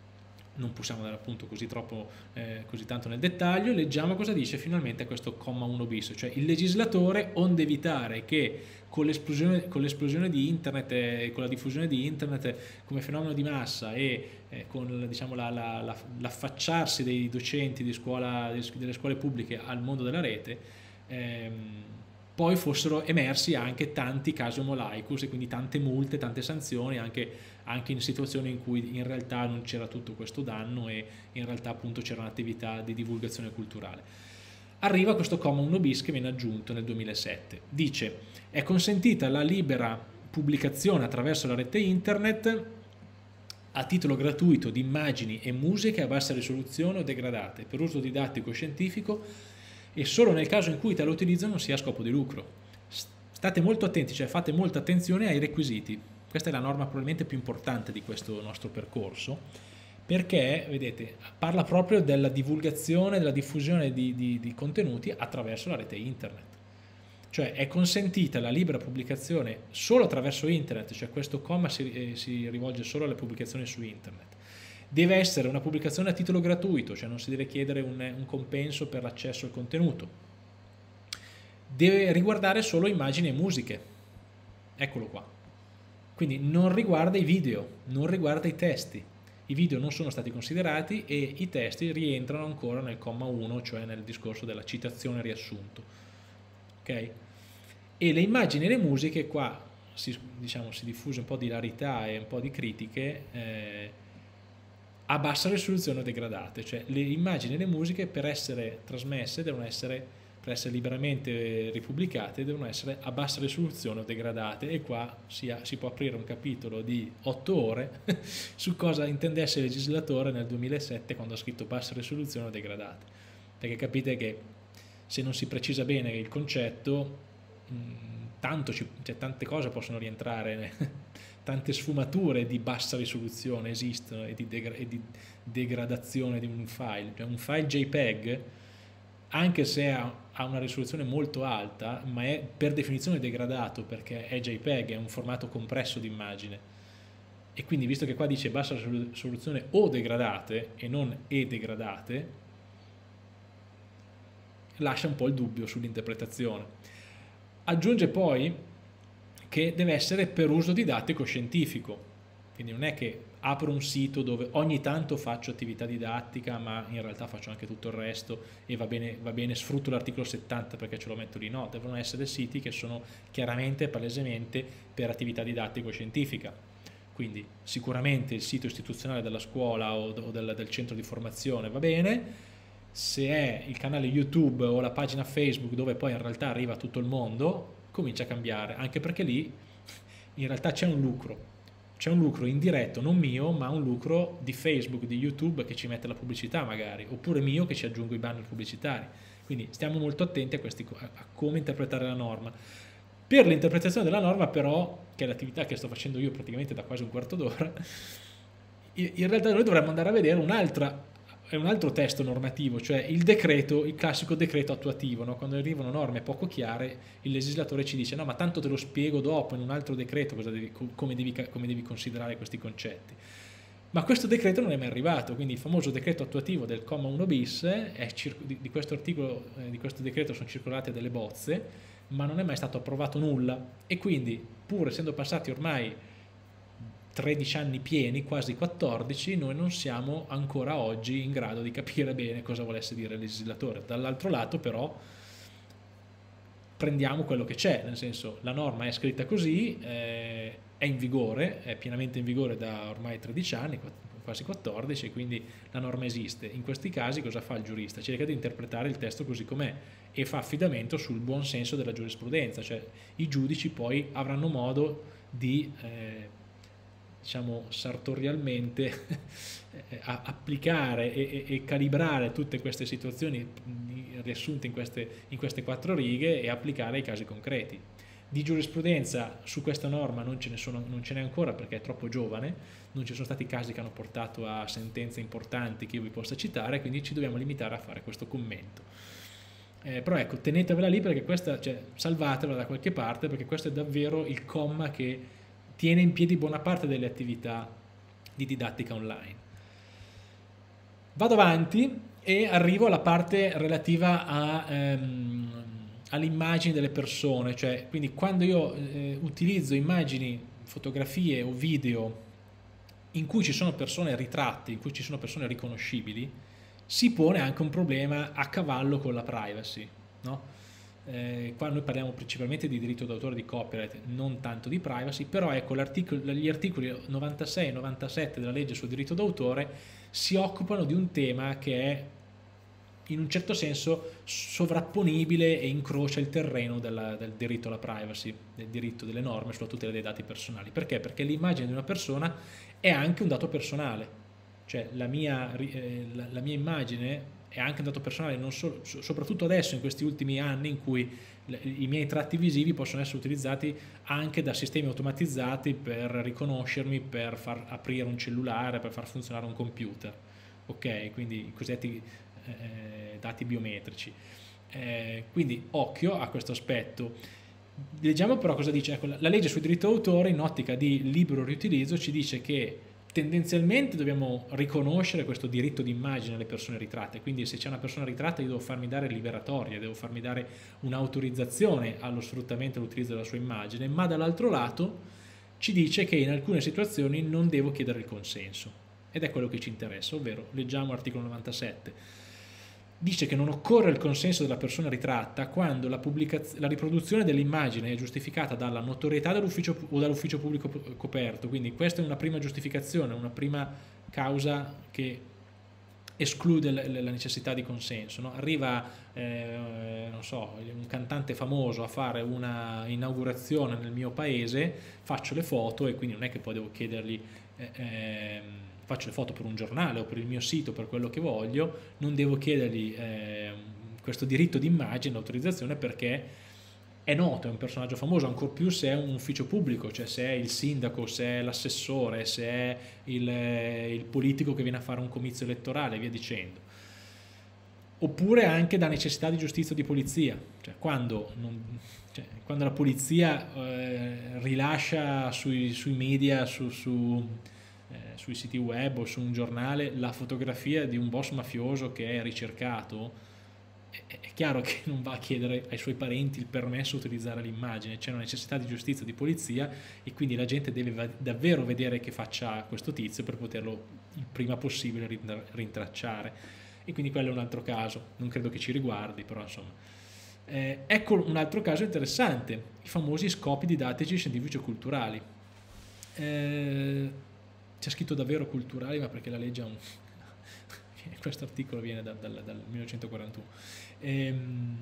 non possiamo andare appunto così, troppo, eh, così tanto nel dettaglio, leggiamo cosa dice finalmente questo comma 1 bis, cioè il legislatore onde evitare che con l'esplosione, con l'esplosione di internet e con la diffusione di internet come fenomeno di massa e eh, con diciamo, la, la, la, l'affacciarsi dei docenti di scuola, delle scuole pubbliche al mondo della rete, ehm, poi fossero emersi anche tanti casi omolaicus e quindi tante multe, tante sanzioni anche, anche in situazioni in cui in realtà non c'era tutto questo danno e in realtà appunto c'era un'attività di divulgazione culturale arriva questo comma 1 bis che viene aggiunto nel 2007. Dice è consentita la libera pubblicazione attraverso la rete internet a titolo gratuito di immagini e musiche a bassa risoluzione o degradate per uso didattico o scientifico e solo nel caso in cui tale utilizzo non sia a scopo di lucro. State molto attenti, cioè fate molta attenzione ai requisiti. Questa è la norma probabilmente più importante di questo nostro percorso perché, vedete, parla proprio della divulgazione, della diffusione di, di, di contenuti attraverso la rete internet. Cioè è consentita la libera pubblicazione solo attraverso internet, cioè questo comma si, eh, si rivolge solo alle pubblicazioni su internet. Deve essere una pubblicazione a titolo gratuito, cioè non si deve chiedere un, un compenso per l'accesso al contenuto. Deve riguardare solo immagini e musiche. Eccolo qua. Quindi non riguarda i video, non riguarda i testi i video non sono stati considerati e i testi rientrano ancora nel comma 1, cioè nel discorso della citazione riassunto. Okay? E le immagini e le musiche qua si, diciamo, si diffuse un po' di larità e un po' di critiche eh, a bassa risoluzione degradate, cioè le immagini e le musiche per essere trasmesse devono essere per essere liberamente ripubblicate devono essere a bassa risoluzione o degradate. E qua si, ha, si può aprire un capitolo di 8 ore su cosa intendesse il legislatore nel 2007 quando ha scritto bassa risoluzione o degradate. Perché capite che se non si precisa bene il concetto mh, tanto ci, cioè, tante cose possono rientrare tante sfumature di bassa risoluzione esistono e di, degra- e di degradazione di un file. Cioè un file JPEG anche se ha, ha, una risoluzione molto alta, ma è per definizione degradato perché è JPEG, è un formato compresso di immagine. E quindi, visto che qua dice bassa risoluzione o degradate e non e degradate, lascia un po' il dubbio sull'interpretazione. Aggiunge poi che deve essere per uso didattico scientifico, quindi non è che apro un sito dove ogni tanto faccio attività didattica, ma in realtà faccio anche tutto il resto e va bene, va bene sfrutto l'articolo 70 perché ce lo metto lì. No, devono essere siti che sono chiaramente palesemente per attività didattico-scientifica. Quindi sicuramente il sito istituzionale della scuola o del, del centro di formazione va bene, se è il canale YouTube o la pagina Facebook dove poi in realtà arriva tutto il mondo, comincia a cambiare, anche perché lì in realtà c'è un lucro c'è un lucro indiretto, non mio, ma un lucro di Facebook, di YouTube che ci mette la pubblicità magari, oppure mio che ci aggiungo i banner pubblicitari. Quindi stiamo molto attenti a, questi, a come interpretare la norma. Per l'interpretazione della norma però, che è l'attività che sto facendo io praticamente da quasi un quarto d'ora, in realtà noi dovremmo andare a vedere un'altra è un altro testo normativo, cioè il decreto, il classico decreto attuativo, no? quando arrivano norme poco chiare il legislatore ci dice no ma tanto te lo spiego dopo in un altro decreto devi, come, devi, come devi considerare questi concetti. Ma questo decreto non è mai arrivato, quindi il famoso decreto attuativo del comma 1 bis, di, questo articolo, eh, di questo decreto sono circolate delle bozze, ma non è mai stato approvato nulla e quindi pur essendo passati ormai 13 anni pieni, quasi 14, noi non siamo ancora oggi in grado di capire bene cosa volesse dire il legislatore. Dall'altro lato però prendiamo quello che c'è, nel senso la norma è scritta così, eh, è in vigore, è pienamente in vigore da ormai 13 anni, quasi 14, quindi la norma esiste. In questi casi cosa fa il giurista? Cerca di interpretare il testo così com'è e fa affidamento sul buon senso della giurisprudenza, cioè i giudici poi avranno modo di... Eh, diciamo sartorialmente applicare e, e, e, calibrare tutte queste situazioni riassunte in queste, in queste quattro righe e applicare ai casi concreti. Di giurisprudenza su questa norma non ce, ne sono, non ce n'è ancora perché è troppo giovane, non ci sono stati casi che hanno portato a sentenze importanti che io vi possa citare, quindi ci dobbiamo limitare a fare questo commento. Eh, però ecco, tenetevela lì perché questa, cioè, salvatevela da qualche parte perché questo è davvero il comma che tiene in piedi buona parte delle attività di didattica online. Vado avanti e arrivo alla parte relativa a, ehm, all'immagine delle persone, cioè quindi quando io eh, utilizzo immagini, fotografie o video in cui ci sono persone ritratte, in cui ci sono persone riconoscibili, si pone anche un problema a cavallo con la privacy. No? Eh, qua noi parliamo principalmente di diritto d'autore di copyright, non tanto di privacy, però ecco gli articoli 96 e 97 della legge sul diritto d'autore si occupano di un tema che è in un certo senso sovrapponibile e incrocia il terreno della, del diritto alla privacy, del diritto delle norme sulla tutela dei dati personali. Perché? Perché l'immagine di una persona è anche un dato personale, cioè la mia, eh, la, la mia immagine è anche un dato personale, so, soprattutto adesso in questi ultimi anni in cui i miei tratti visivi possono essere utilizzati anche da sistemi automatizzati per riconoscermi, per far aprire un cellulare, per far funzionare un computer. Ok, quindi i cosiddetti eh, dati biometrici. Eh, quindi occhio a questo aspetto. Leggiamo però cosa dice. Ecco, la legge sul diritto d'autore in ottica di libero riutilizzo ci dice che tendenzialmente dobbiamo riconoscere questo diritto d'immagine alle persone ritratte, quindi se c'è una persona ritratta io devo farmi dare liberatoria, devo farmi dare un'autorizzazione allo sfruttamento e all'utilizzo della sua immagine, ma dall'altro lato ci dice che in alcune situazioni non devo chiedere il consenso. Ed è quello che ci interessa, ovvero leggiamo l'articolo 97 dice che non occorre il consenso della persona ritratta quando la, la riproduzione dell'immagine è giustificata dalla notorietà dell'ufficio o dall'ufficio pubblico coperto, quindi questa è una prima giustificazione, una prima causa che esclude la necessità di consenso. No? Arriva eh, so, un cantante famoso a fare una inaugurazione nel mio paese, faccio le foto e quindi non è che poi devo chiedergli... Eh, eh, faccio le foto per un giornale o per il mio sito, per quello che voglio, non devo chiedergli eh, questo diritto d'immagine, l'autorizzazione perché è noto, è un personaggio famoso, ancor più se è un ufficio pubblico, cioè se è il sindaco, se è l'assessore, se è il, eh, il politico che viene a fare un comizio elettorale e via dicendo. Oppure anche da necessità di giustizia o di polizia, cioè quando, non, cioè, quando la polizia eh, rilascia sui, sui media, su, su sui siti web o su un giornale la fotografia di un boss mafioso che è ricercato, è, chiaro che non va a chiedere ai suoi parenti il permesso di utilizzare l'immagine, c'è una necessità di giustizia, di polizia e quindi la gente deve davvero vedere che faccia questo tizio per poterlo il prima possibile rintracciare. E quindi quello è un altro caso, non credo che ci riguardi, però insomma. Eh, ecco un altro caso interessante, i famosi scopi didattici, scientifici e culturali. Eh, c'è scritto davvero culturali, ma perché la legge ha un... questo articolo viene da, dal, dal, 1941. Ehm,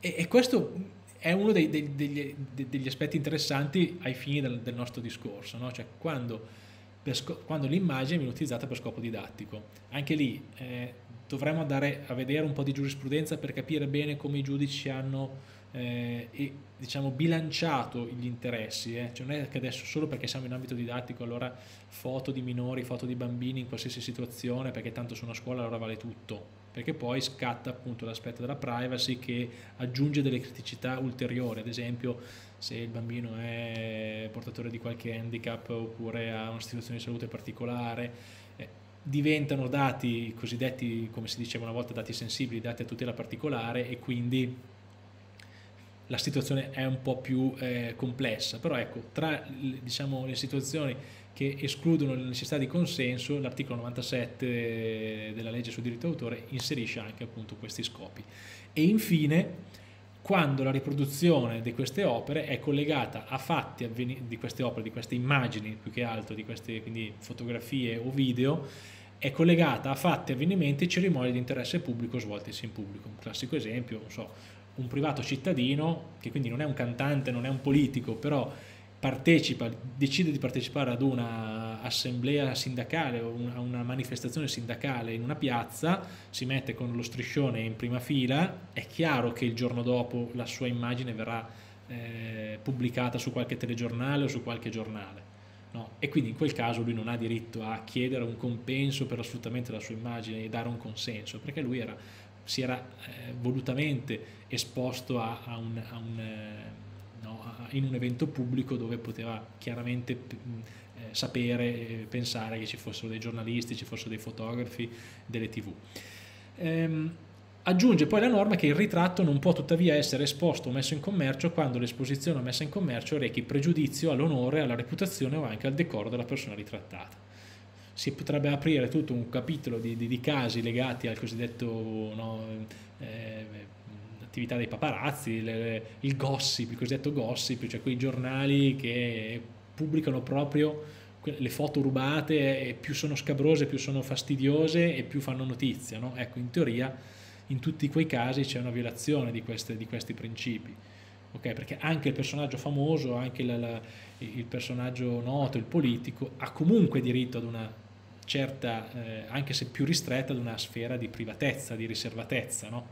e, e, questo è uno dei, dei, degli, degli, aspetti interessanti ai fini del, del nostro discorso, no? cioè quando, quando, l'immagine viene utilizzata per scopo didattico. Anche lì eh, dovremmo andare a vedere un po' di giurisprudenza per capire bene come i giudici hanno eh, diciamo bilanciato gli interessi, eh? cioè non è che adesso solo perché siamo in ambito didattico allora foto di minori, foto di bambini in qualsiasi situazione perché tanto sono a scuola allora vale tutto, perché poi scatta appunto l'aspetto della privacy che aggiunge delle criticità ulteriori, ad esempio se il bambino è portatore di qualche handicap oppure ha una situazione di salute particolare, eh, diventano dati cosiddetti, come si diceva una volta, dati sensibili, dati a tutela particolare e quindi la situazione è un po' più eh, complessa, però ecco, tra diciamo, le situazioni che escludono la necessità di consenso, l'articolo 97 della legge sul diritto d'autore inserisce anche appunto questi scopi. E infine, quando la riproduzione di queste opere è collegata a fatti di queste opere, di queste immagini più che altro, di queste quindi fotografie o video, è collegata a fatti, avvenimenti e cerimonie di interesse pubblico svoltisi in pubblico. Un classico esempio, non so, un privato cittadino, che quindi non è un cantante, non è un politico, però partecipa, decide di partecipare ad una assemblea sindacale o a una manifestazione sindacale in una piazza, si mette con lo striscione in prima fila, è chiaro che il giorno dopo la sua immagine verrà eh, pubblicata su qualche telegiornale o su qualche giornale. No? E quindi in quel caso lui non ha diritto a chiedere un compenso per lo sfruttamento della sua immagine e dare un consenso, perché lui era, si era eh, volutamente esposto a, a un, a un eh, no, in un evento pubblico dove poteva chiaramente eh, sapere pensare che ci fossero dei giornalisti, ci fossero dei fotografi, delle tv. Ehm, aggiunge poi la norma che il ritratto non può tuttavia essere esposto o messo in commercio quando l'esposizione o messa in commercio rechi pregiudizio all'onore, alla reputazione o anche al decoro della persona ritrattata. Si potrebbe aprire tutto un capitolo di, di, di casi legati al cosiddetto no, eh, attività dei paparazzi, le, il gossip, il cosiddetto gossip, cioè quei giornali che pubblicano proprio le foto rubate e più sono scabrose, più sono fastidiose e più fanno notizia. No? Ecco, in teoria in tutti quei casi c'è una violazione di, queste, di questi principi. Okay? Perché anche il personaggio famoso, anche la, la, il personaggio noto, il politico, ha comunque diritto ad una certa, eh, anche se più ristretta, ad una sfera di privatezza, di riservatezza. No?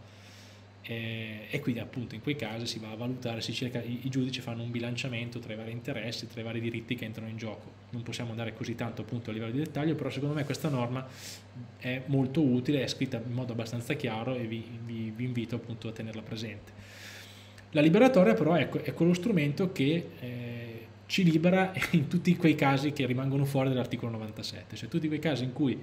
Eh, e quindi appunto in quei casi si va a valutare, cerca, i, i, giudici fanno un bilanciamento tra i vari interessi, tra i vari diritti che entrano in gioco. Non possiamo andare così tanto appunto a livello di dettaglio, però secondo me questa norma è molto utile, è scritta in modo abbastanza chiaro e vi, vi, vi invito appunto a tenerla presente. La liberatoria però ecco, è quello strumento che eh, ci libera in tutti quei casi che rimangono fuori dall'articolo 97, cioè tutti quei casi in cui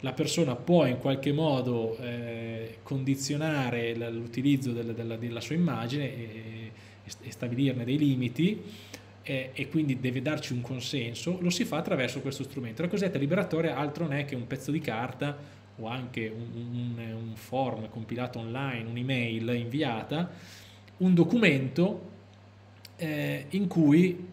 la persona può in qualche modo eh, condizionare l'utilizzo della, della, della, sua immagine e, e stabilirne dei limiti e, e, quindi deve darci un consenso, lo si fa attraverso questo strumento. La cosiddetta liberatoria altro non è che un pezzo di carta o anche un, un, un form compilato online, un'email inviata, un documento eh, in cui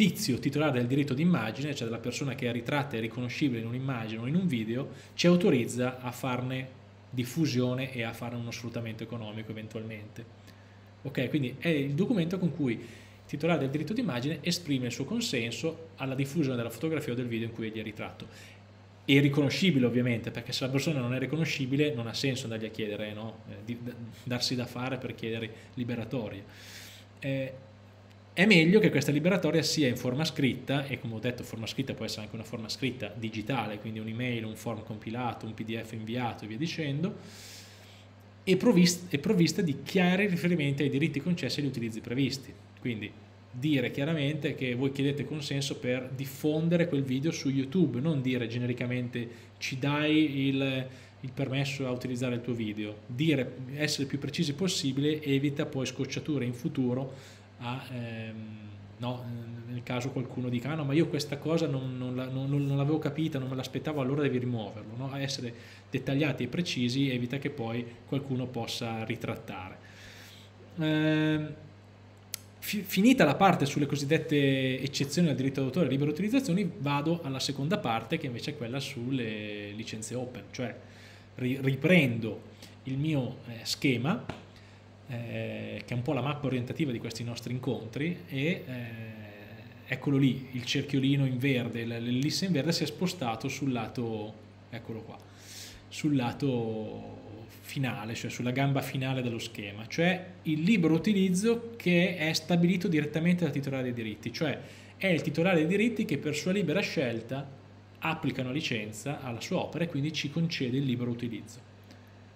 tizio titolare del diritto d'immagine, cioè della persona che è ritratta e riconoscibile in un'immagine o in un video, ci autorizza a farne diffusione e a fare uno sfruttamento economico eventualmente. Ok, quindi è il documento con cui il titolare del diritto d'immagine esprime il suo consenso alla diffusione della fotografia o del video in cui egli è ritratto. E riconoscibile ovviamente, perché se la persona non è riconoscibile non ha senso andargli a chiedere, no? eh, darsi da fare per chiedere liberatorie. Eh, è meglio che questa liberatoria sia in forma scritta e come ho detto forma scritta può essere anche una forma scritta digitale, quindi un'email, un form compilato, un pdf inviato e via dicendo, e provvista, provvista di chiari riferimenti ai diritti concessi e agli utilizzi previsti. Quindi dire chiaramente che voi chiedete consenso per diffondere quel video su YouTube, non dire genericamente ci dai il, il permesso a utilizzare il tuo video, dire, essere più precisi possibile evita poi scocciature in futuro a, ehm, no, nel caso qualcuno dica ah, no ma io questa cosa non, non, la, non, non l'avevo capita, non me l'aspettava, allora devi rimuoverlo, no? a essere dettagliati e precisi evita che poi qualcuno possa ritrattare. Eh, finita la parte sulle cosiddette eccezioni al diritto d'autore e libere utilizzazioni, vado alla seconda parte che invece è quella sulle licenze open, cioè riprendo il mio eh, schema eh, che è un po' la mappa orientativa di questi nostri incontri e eh, eccolo lì, il cerchiolino in verde, l'ellisse in verde si è spostato sul lato, eccolo qua, sul lato finale, cioè sulla gamba finale dello schema, cioè il libero utilizzo che è stabilito direttamente dal titolare dei diritti, cioè è il titolare dei diritti che per sua libera scelta applica una licenza alla sua opera e quindi ci concede il libero utilizzo.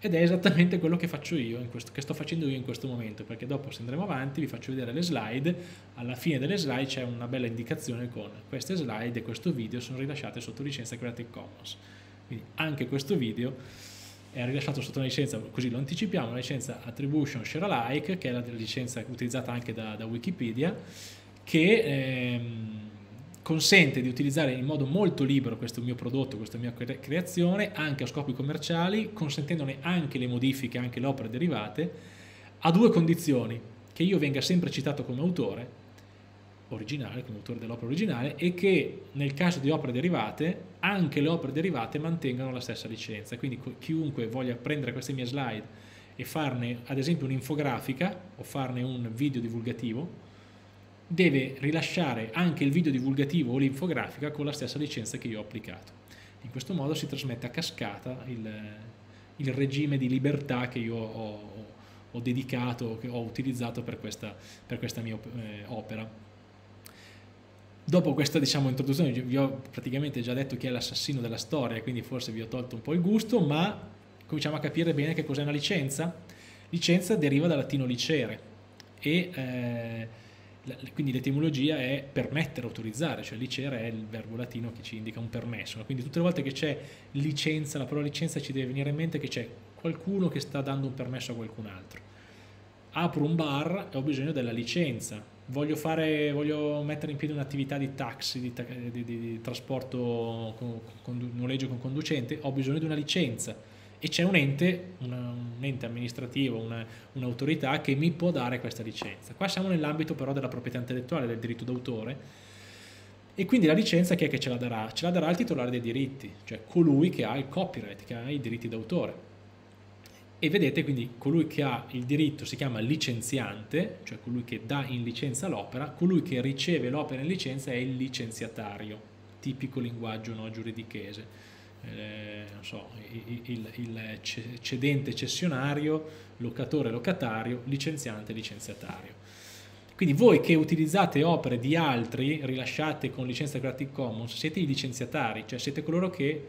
Ed è esattamente quello che faccio io, questo, che sto facendo io in questo momento, perché dopo se andremo avanti vi faccio vedere le slide, alla fine delle slide c'è una bella indicazione con queste slide e questo video sono rilasciate sotto licenza Creative Commons. Quindi anche questo video è rilasciato sotto una licenza, così lo anticipiamo, una licenza Attribution Share Alike, che è la licenza utilizzata anche da, da Wikipedia, che ehm, consente di utilizzare in modo molto libero questo mio prodotto, questa mia creazione, anche a scopi commerciali, consentendone anche le modifiche, anche le opere derivate, a due condizioni, che io venga sempre citato come autore, originale, come autore dell'opera originale, e che nel caso di opere derivate, anche le opere derivate mantengano la stessa licenza. Quindi chiunque voglia prendere queste mie slide e farne ad esempio un'infografica o farne un video divulgativo, deve rilasciare anche il video divulgativo o l'infografica con la stessa licenza che io ho applicato. In questo modo si trasmette a cascata il, il regime di libertà che io ho, ho, dedicato, che ho utilizzato per questa, per questa mia eh, opera. Dopo questa diciamo, introduzione vi ho praticamente già detto chi è l'assassino della storia, quindi forse vi ho tolto un po' il gusto, ma cominciamo a capire bene che cos'è una licenza. Licenza deriva dal latino licere e eh, quindi l'etimologia è permettere, autorizzare, cioè licere è il verbo latino che ci indica un permesso, quindi tutte le volte che c'è licenza, la parola licenza ci deve venire in mente che c'è qualcuno che sta dando un permesso a qualcun altro. Apro un bar e ho bisogno della licenza, voglio, fare, voglio mettere in piedi un'attività di taxi, di, di, di, di trasporto, con, con, noleggio con conducente, ho bisogno di una licenza e c'è un ente, una, un ente amministrativo, una, un'autorità che mi può dare questa licenza. Qua siamo nell'ambito però della proprietà intellettuale, del diritto d'autore e quindi la licenza chi è che ce la darà? Ce la darà il titolare dei diritti, cioè colui che ha il copyright, che ha i diritti d'autore. E vedete quindi colui che ha il diritto si chiama licenziante, cioè colui che dà in licenza l'opera, colui che riceve l'opera in licenza è il licenziatario, tipico linguaggio no, giuridichese eh, so, il, il, il, cedente cessionario, locatore locatario, licenziante licenziatario. Quindi voi che utilizzate opere di altri rilasciate con licenza Creative Commons siete i licenziatari, cioè siete coloro che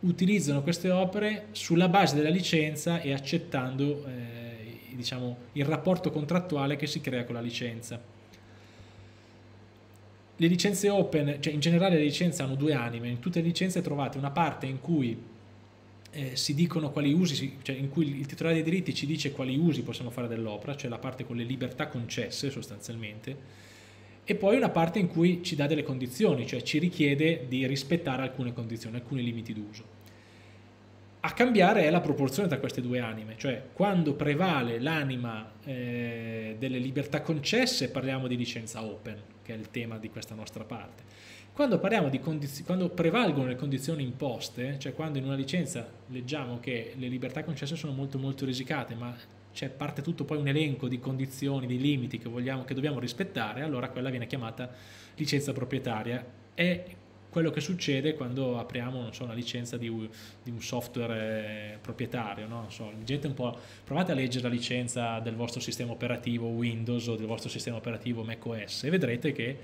utilizzano queste opere sulla base della licenza e accettando eh, diciamo, il rapporto contrattuale che si crea con la licenza le licenze open, cioè in generale le licenze hanno due anime, in tutte le licenze trovate una parte in cui eh, si dicono quali usi, cioè in cui il titolare dei diritti ci dice quali usi possiamo fare dell'opera, cioè la parte con le libertà concesse sostanzialmente, e poi una parte in cui ci dà delle condizioni, cioè ci richiede di rispettare alcune condizioni, alcuni limiti d'uso. A cambiare è la proporzione tra queste due anime, cioè quando prevale l'anima eh, delle libertà concesse parliamo di licenza open, che è il tema di questa nostra parte. Quando, quando prevalgono le condizioni imposte, cioè quando in una licenza leggiamo che le libertà concesse sono molto molto risicate, ma c'è parte tutto poi un elenco di condizioni, di limiti che, vogliamo, che dobbiamo rispettare, allora quella viene chiamata licenza proprietaria. È quello che succede quando apriamo so, una licenza di, di, un software eh, proprietario. No? So, provate a leggere la licenza del vostro sistema operativo Windows o del vostro sistema operativo macOS e vedrete che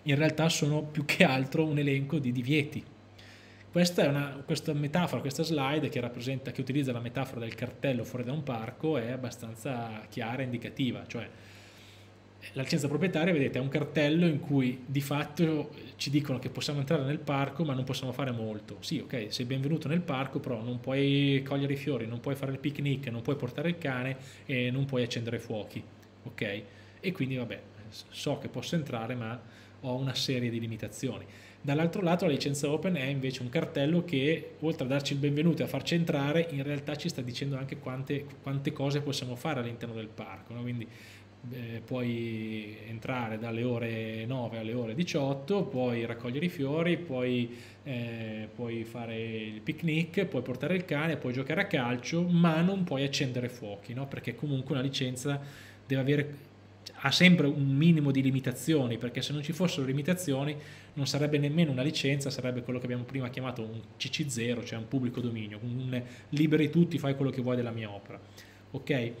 in realtà sono più che altro un elenco di divieti. Questa, una, questa metafora, questa slide che, che utilizza la metafora del cartello fuori da un parco è abbastanza chiara e indicativa, cioè la licenza proprietaria, vedete, è un cartello in cui di fatto ci dicono che possiamo entrare nel parco ma non possiamo fare molto. Sì, ok, sei benvenuto nel parco, però non puoi cogliere i fiori, non puoi fare il picnic, non puoi portare il cane e non puoi accendere fuochi, ok? E quindi vabbè, so che posso entrare ma ho una serie di limitazioni. Dall'altro lato la licenza open è invece un cartello che oltre a darci il benvenuto e a farci entrare in realtà ci sta dicendo anche quante, quante cose possiamo fare all'interno del parco, no? quindi eh, puoi entrare dalle ore 9 alle ore 18, puoi raccogliere i fiori, puoi, eh, puoi fare il picnic, puoi portare il cane, puoi giocare a calcio, ma non puoi accendere fuochi, no? perché comunque una licenza deve avere ha sempre un minimo di limitazioni, perché se non ci fossero limitazioni non sarebbe nemmeno una licenza, sarebbe quello che abbiamo prima chiamato un CC0, cioè un pubblico dominio, un liberi tutti, fai quello che vuoi della mia opera. Ok?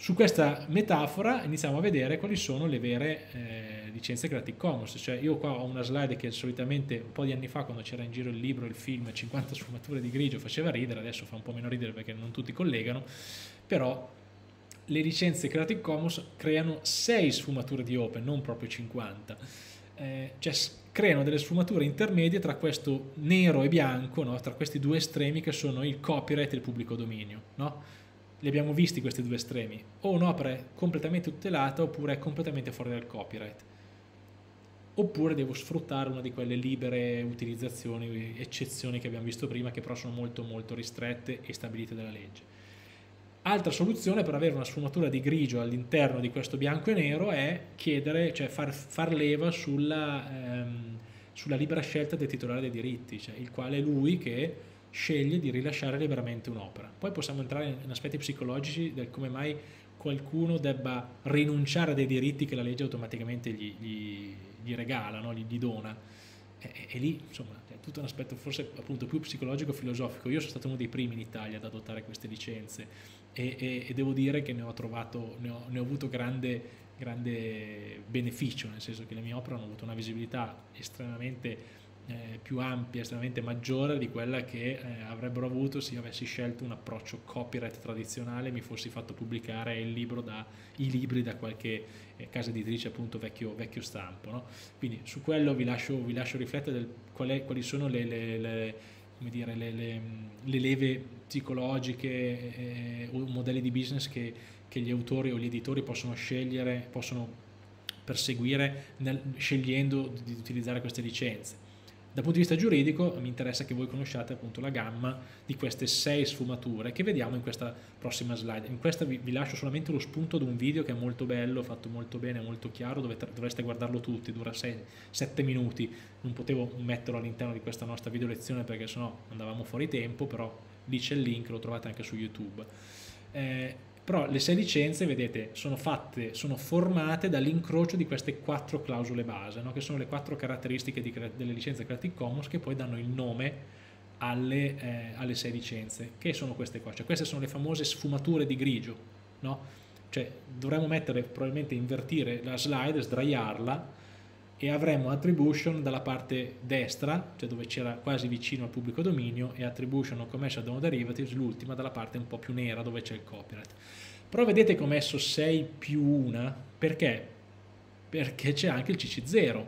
Su questa metafora iniziamo a vedere quali sono le vere eh, licenze Creative Commons, cioè io qua ho una slide che solitamente un po' di anni fa quando c'era in giro il libro, il film 50 sfumature di grigio faceva ridere, adesso fa un po' meno ridere perché non tutti collegano, però le licenze Creative Commons creano 6 sfumature di open, non proprio 50, eh, cioè creano delle sfumature intermedie tra questo nero e bianco, no? tra questi due estremi che sono il copyright e il pubblico dominio. No? Li abbiamo visti questi due estremi, o un'opera è completamente tutelata oppure è completamente fuori dal copyright, oppure devo sfruttare una di quelle libere utilizzazioni, eccezioni che abbiamo visto prima, che però sono molto molto ristrette e stabilite dalla legge. Altra soluzione per avere una sfumatura di grigio all'interno di questo bianco e nero è chiedere, cioè far, far leva sulla, ehm, sulla libera scelta del titolare dei diritti, cioè il quale è lui che sceglie di rilasciare liberamente un'opera. Poi possiamo entrare in aspetti psicologici del come mai qualcuno debba rinunciare a dei diritti che la legge automaticamente gli, gli, gli regala, no? gli, gli, dona. E, e, lì, insomma, è tutto un aspetto forse appunto più psicologico-filosofico. Io sono stato uno dei primi in Italia ad adottare queste licenze e, e, e devo dire che ne ho trovato, ne ho, ne ho avuto grande, grande beneficio, nel senso che le mie opere hanno avuto una visibilità estremamente eh, più ampia, estremamente maggiore di quella che eh, avrebbero avuto se io avessi scelto un approccio copyright tradizionale e mi fossi fatto pubblicare da, i libri da qualche eh, casa editrice appunto vecchio, vecchio stampo. No? Quindi su quello vi lascio, vi lascio riflettere del qual è, quali sono le, le, le, dire, le leve psicologiche eh, o modelli di business che, che gli autori o gli editori possono scegliere, possono perseguire nel, scegliendo di utilizzare queste licenze. Dal punto di vista giuridico mi interessa che voi conosciate appunto la gamma di queste sei sfumature che vediamo in questa prossima slide. In questa vi, vi lascio solamente lo spunto di un video che è molto bello, fatto molto bene, molto chiaro, dove dovreste guardarlo tutti, dura 7 minuti, non potevo metterlo all'interno di questa nostra video lezione perché sennò andavamo fuori tempo, però lì c'è il link, lo trovate anche su YouTube. Eh, però le sei licenze, vedete, sono fatte, sono formate dall'incrocio di queste quattro clausole base, no? che sono le quattro caratteristiche di, delle licenze Creative Commons che poi danno il nome alle, eh, alle sei licenze, che sono queste qua, cioè queste sono le famose sfumature di grigio, no? Cioè dovremmo mettere, probabilmente invertire la slide, sdraiarla e avremo attribution dalla parte destra, cioè dove c'era quasi vicino al pubblico dominio, e attribution o commercial dono derivatives, l'ultima dalla parte un po' più nera dove c'è il copyright. Però vedete che ho messo 6 più 1, perché? Perché c'è anche il CC0.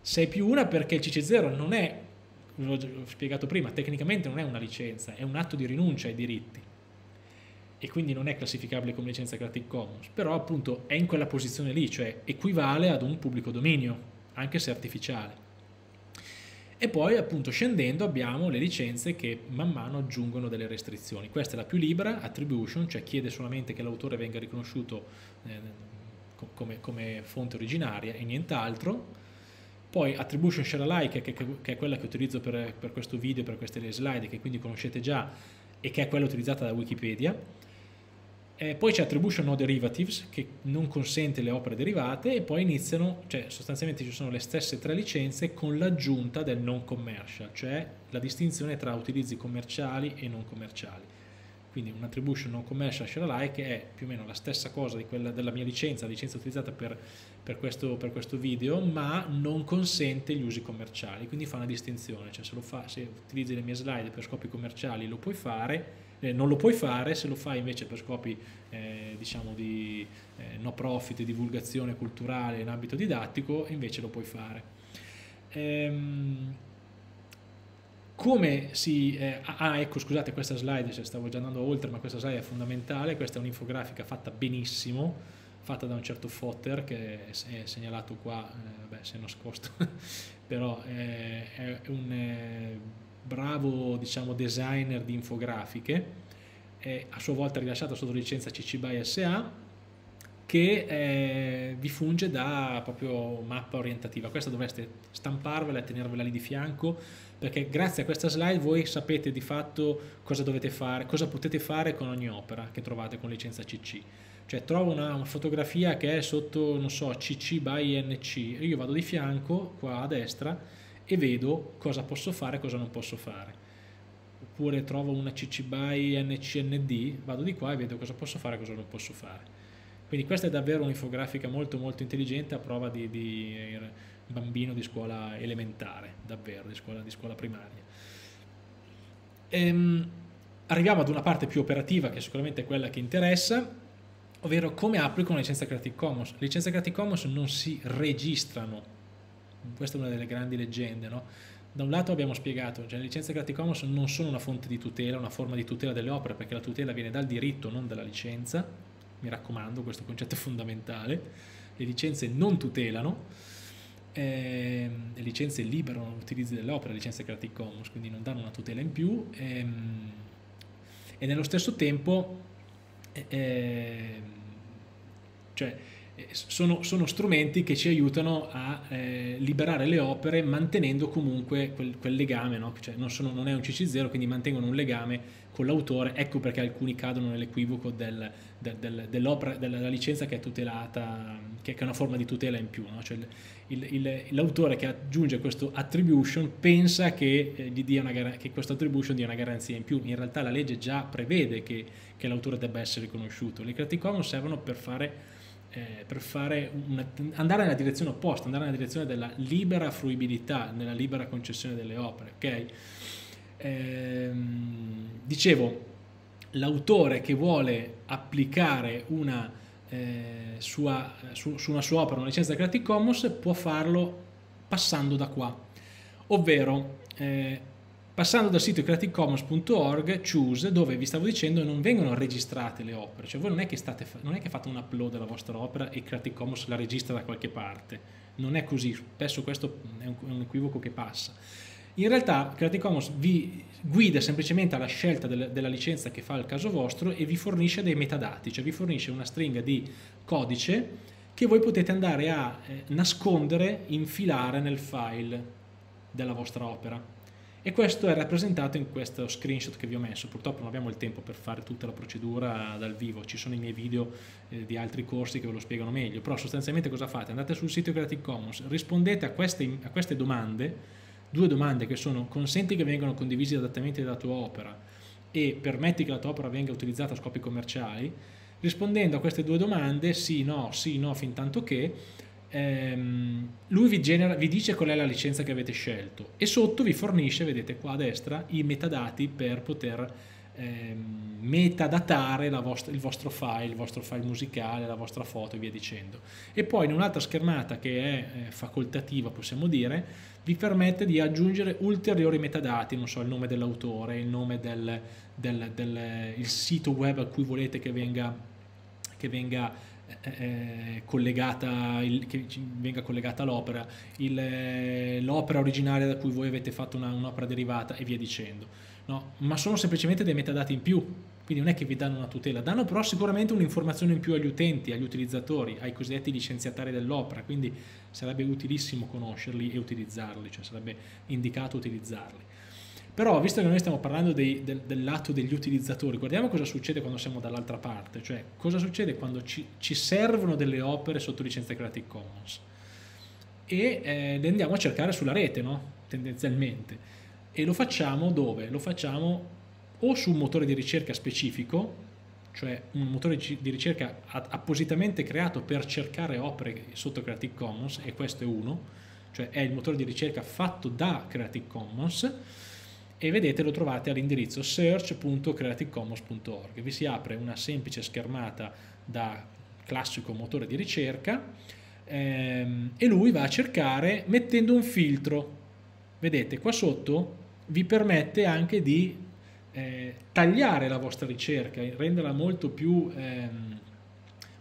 6 più 1 perché il CC0 non è, l'ho spiegato prima, tecnicamente non è una licenza, è un atto di rinuncia ai diritti e quindi non è classificabile come licenza Creative Commons, però appunto è in quella posizione lì, cioè equivale ad un pubblico dominio, anche se artificiale. E poi appunto scendendo abbiamo le licenze che man mano aggiungono delle restrizioni. Questa è la più libera, attribution, cioè chiede solamente che l'autore venga riconosciuto eh, come, come, fonte originaria e nient'altro. Poi attribution share alike, che, che, è quella che utilizzo per, per questo video, per queste slide, che quindi conoscete già e che è quella utilizzata da Wikipedia eh, poi c'è attribution no derivatives che non consente le opere derivate e poi iniziano, cioè sostanzialmente ci sono le stesse tre licenze con l'aggiunta del non commercial, cioè la distinzione tra utilizzi commerciali e non commerciali. Quindi un attribution non commercial share alike è più o meno la stessa cosa di quella della mia licenza, la licenza utilizzata per, per, questo, per questo video, ma non consente gli usi commerciali, quindi fa una distinzione, cioè se, fa, se utilizzi le mie slide per scopi commerciali lo puoi fare, eh, non lo puoi fare, se lo fai invece per scopi eh, diciamo di eh, no profit, divulgazione culturale in ambito didattico, invece lo puoi fare. Ehm, come si... Eh, ah, ecco, scusate, questa slide, cioè stavo già andando oltre, ma questa slide è fondamentale, questa è un'infografica fatta benissimo, fatta da un certo Fotter che è segnalato qua, eh, vabbè, si è nascosto, però eh, è un bravo diciamo, designer di infografiche, è a sua volta rilasciata sotto licenza CC BY SA, che eh, vi funge da proprio mappa orientativa. Questa dovreste stamparvela e tenervela lì di fianco perché grazie a questa slide voi sapete di fatto cosa dovete fare, cosa potete fare con ogni opera che trovate con licenza CC. Cioè trovo una, una fotografia che è sotto, non so, CC by NC, io vado di fianco qua a destra e vedo cosa posso fare e cosa non posso fare. Oppure trovo una CC by NCND, vado di qua e vedo cosa posso fare e cosa non posso fare. Quindi questa è davvero un'infografica molto molto intelligente a prova di, di bambino di scuola elementare, davvero, di scuola, di scuola primaria. Ehm, arriviamo ad una parte più operativa che sicuramente è quella che interessa, ovvero come applico una licenza Creative Commons. Le licenze Creative Commons non si registrano, questa è una delle grandi leggende, no? Da un lato abbiamo spiegato, cioè le licenze Creative Commons non sono una fonte di tutela, una forma di tutela delle opere, perché la tutela viene dal diritto, non dalla licenza, mi raccomando, questo concetto è fondamentale, le licenze non tutelano, eh, le licenze liberano l'utilizzo dell'opera, le licenze Creative Commons, quindi non danno una tutela in più ehm, e nello stesso tempo eh, cioè, sono, sono, strumenti che ci aiutano a eh, liberare le opere mantenendo comunque quel, quel legame, no? cioè non, sono, non, è un CC0, quindi mantengono un legame con l'autore, ecco perché alcuni cadono nell'equivoco del, del, del, dell'opera, della licenza che è tutelata, che è una forma di tutela in più, no? cioè il, il, l'autore che aggiunge questo attribution pensa che, eh, una, che questo attribution dia una garanzia in più, in realtà la legge già prevede che, che l'autore debba essere riconosciuto, le Creative Commons servono per fare eh, per una, andare nella direzione opposta, andare nella direzione della libera fruibilità, nella libera concessione delle opere. Okay? Ehm, dicevo, l'autore che vuole applicare una, eh, sua, su, su, una sua opera una licenza Creative Commons può farlo passando da qua, ovvero eh, Passando dal sito creativecommons.org, choose, dove vi stavo dicendo non vengono registrate le opere, cioè voi non è che, state, non è che fate un upload della vostra opera e Creative Commons la registra da qualche parte, non è così, spesso questo è un, è un equivoco che passa. In realtà Creative Commons vi guida semplicemente alla scelta del, della licenza che fa il caso vostro e vi fornisce dei metadati, cioè vi fornisce una stringa di codice che voi potete andare a eh, nascondere, infilare nel file della vostra opera e questo è rappresentato in questo screenshot che vi ho messo. Purtroppo non abbiamo il tempo per fare tutta la procedura dal vivo. Ci sono i miei video eh, di altri corsi che ve lo spiegano meglio. Però sostanzialmente cosa fate? andate sul sito Creative Commons rispondete a queste, a queste domande due domande che sono consenti che vengano condivisi adattamenti della tua opera e permetti che la tua opera venga utilizzata a scopi commerciali rispondendo a queste due domande sì, no, sì, no, fin tanto che ehm, lui vi, genera, vi dice qual è la licenza che avete scelto e sotto vi fornisce, vedete qua a destra, i metadati per poter ehm, metadatare vostra, il vostro file, il vostro file musicale, la vostra foto e via dicendo. E poi in un'altra schermata che è eh, facoltativa, possiamo dire, vi permette di aggiungere ulteriori metadati, non so, il nome dell'autore, il nome del, del, del il sito web a cui volete che venga, che venga eh, collegata, il, che venga collegata all'opera, eh, l'opera originaria da cui voi avete fatto una, un'opera derivata e via dicendo. No? Ma sono semplicemente dei metadati in più, quindi non è che vi danno una tutela, danno però sicuramente un'informazione in più agli utenti, agli utilizzatori, ai cosiddetti licenziatari dell'opera, quindi sarebbe utilissimo conoscerli e utilizzarli, cioè sarebbe indicato utilizzarli. Però, visto che noi stiamo parlando dei, del, del, lato degli utilizzatori, guardiamo cosa succede quando siamo dall'altra parte, cioè cosa succede quando ci, ci servono delle opere sotto licenza Creative Commons e eh, le andiamo a cercare sulla rete, no? tendenzialmente. E lo facciamo dove? Lo facciamo o su un motore di ricerca specifico, cioè un motore di ricerca appositamente creato per cercare opere sotto Creative Commons, e questo è uno, cioè è il motore di ricerca fatto da Creative Commons, e vedete lo trovate all'indirizzo search.creativecommons.org. Vi si apre una semplice schermata da classico motore di ricerca ehm, e lui va a cercare mettendo un filtro. Vedete qua sotto vi permette anche di eh, tagliare la vostra ricerca, renderla molto più, ehm,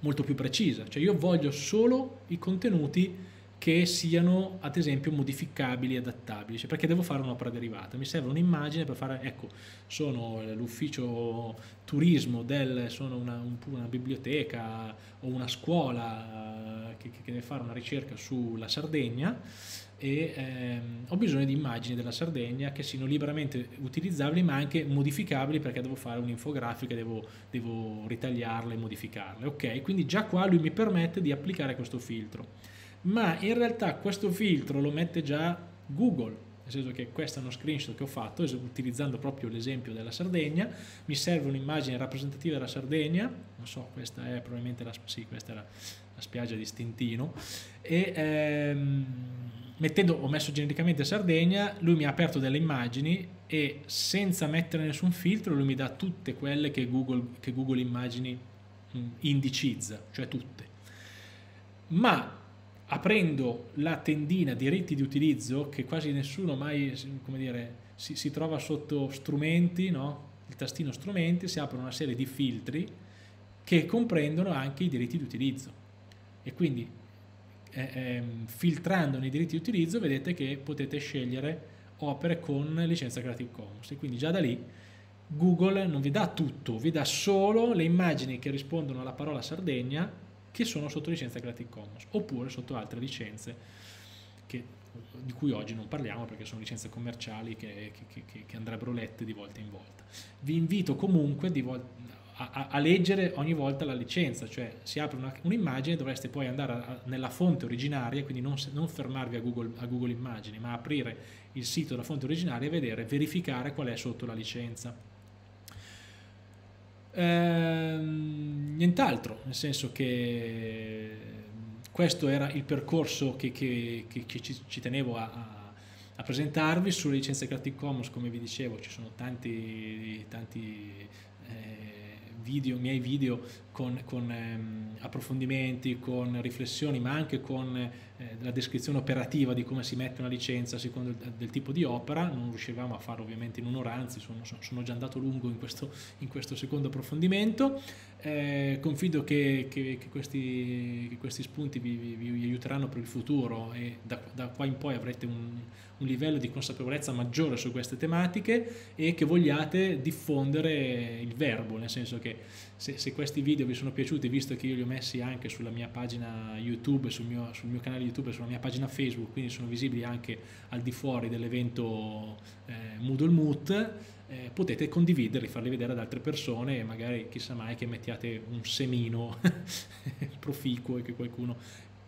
molto più precisa. Cioè io voglio solo i contenuti che siano ad esempio modificabili e adattabili, cioè perché devo fare un'opera derivata, mi serve un'immagine per fare, ecco, sono l'ufficio turismo del, sono una, un, una biblioteca o una scuola che, che, deve fare una ricerca sulla Sardegna e ehm, ho bisogno di immagini della Sardegna che siano liberamente utilizzabili ma anche modificabili perché devo fare un'infografica, devo, devo ritagliarle e modificarle, ok? Quindi già qua lui mi permette di applicare questo filtro ma in realtà questo filtro lo mette già Google, nel senso che questo è uno screenshot che ho fatto utilizzando proprio l'esempio della Sardegna, mi serve un'immagine rappresentativa della Sardegna, non so, questa è probabilmente la, sì, questa era la spiaggia di Stintino, e ehm, mettendo, ho messo genericamente Sardegna, lui mi ha aperto delle immagini e senza mettere nessun filtro lui mi dà tutte quelle che Google, che Google Immagini indicizza, cioè tutte. Ma aprendo la tendina diritti di utilizzo che quasi nessuno mai dire, si, si trova sotto strumenti, no? il tastino strumenti, si apre una serie di filtri che comprendono anche i diritti di utilizzo e quindi eh, eh, filtrando nei diritti di utilizzo vedete che potete scegliere opere con licenza Creative Commons e quindi già da lì Google non vi dà tutto, vi dà solo le immagini che rispondono alla parola Sardegna che sono sotto licenza Creative Commons oppure sotto altre licenze che, di cui oggi non parliamo perché sono licenze commerciali che, che, che andrebbero lette di volta in volta. Vi invito comunque a, a, leggere ogni volta la licenza, cioè si apre una, un'immagine dovreste poi andare a, nella fonte originaria, quindi non, non fermarvi a Google, a Google Immagini, ma aprire il sito della fonte originaria e vedere, verificare qual è sotto la licenza. Ehm, nient'altro, nel senso che questo era il percorso che, che, che, ci, ci, tenevo a, a, a, presentarvi. Sulle licenze Creative Commons, come vi dicevo ci sono tanti, tanti eh, video, miei video con, con ehm, approfondimenti, con riflessioni, ma anche con eh, la descrizione operativa di come si mette una licenza a secondo del, del, tipo di opera. Non riuscivamo a farlo ovviamente in un'ora, anzi sono, sono, già andato lungo in questo, in questo secondo approfondimento. Eh, confido che, che, che, questi, che, questi, spunti vi, vi, vi, aiuteranno per il futuro e da, da qua in poi avrete un, un, livello di consapevolezza maggiore su queste tematiche e che vogliate diffondere il verbo, nel senso che se, se questi video vi sono piaciuti, visto che io li ho messi anche sulla mia pagina YouTube, sul mio, sul mio canale YouTube e sulla mia pagina Facebook, quindi sono visibili anche al di fuori dell'evento eh, Moodle Moot, eh, potete condividerli, farli vedere ad altre persone e magari chissà mai che mettiate un semino proficuo e che qualcuno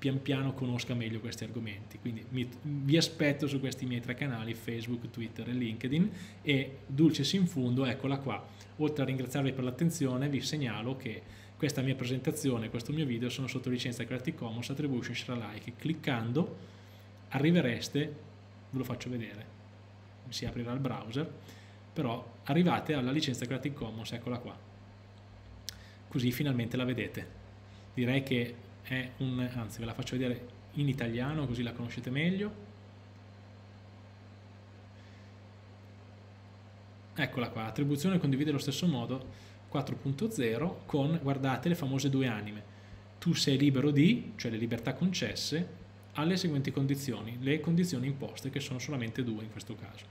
pian piano conosca meglio questi argomenti. Quindi mi, vi aspetto su questi miei tre canali, Facebook, Twitter e LinkedIn e Dulcis in fundo, eccola qua. Oltre a ringraziarvi per l'attenzione vi segnalo che questa mia presentazione, questo mio video sono sotto licenza Creative Commons Attribution Share Alike. Cliccando arrivereste, ve lo faccio vedere, si aprirà il browser, però arrivate alla licenza Creative Commons, eccola qua. Così finalmente la vedete. Direi che è un, anzi ve la faccio vedere in italiano così la conoscete meglio. Eccola qua, attribuzione condivide allo stesso modo 4.0 con, guardate, le famose due anime. Tu sei libero di, cioè le libertà concesse, alle seguenti condizioni, le condizioni imposte che sono solamente due in questo caso.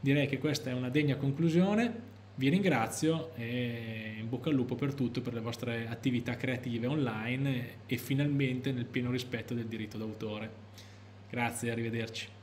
Direi che questa è una degna conclusione, vi ringrazio e in bocca al lupo per tutto, per le vostre attività creative online e finalmente nel pieno rispetto del diritto d'autore. Grazie, arrivederci.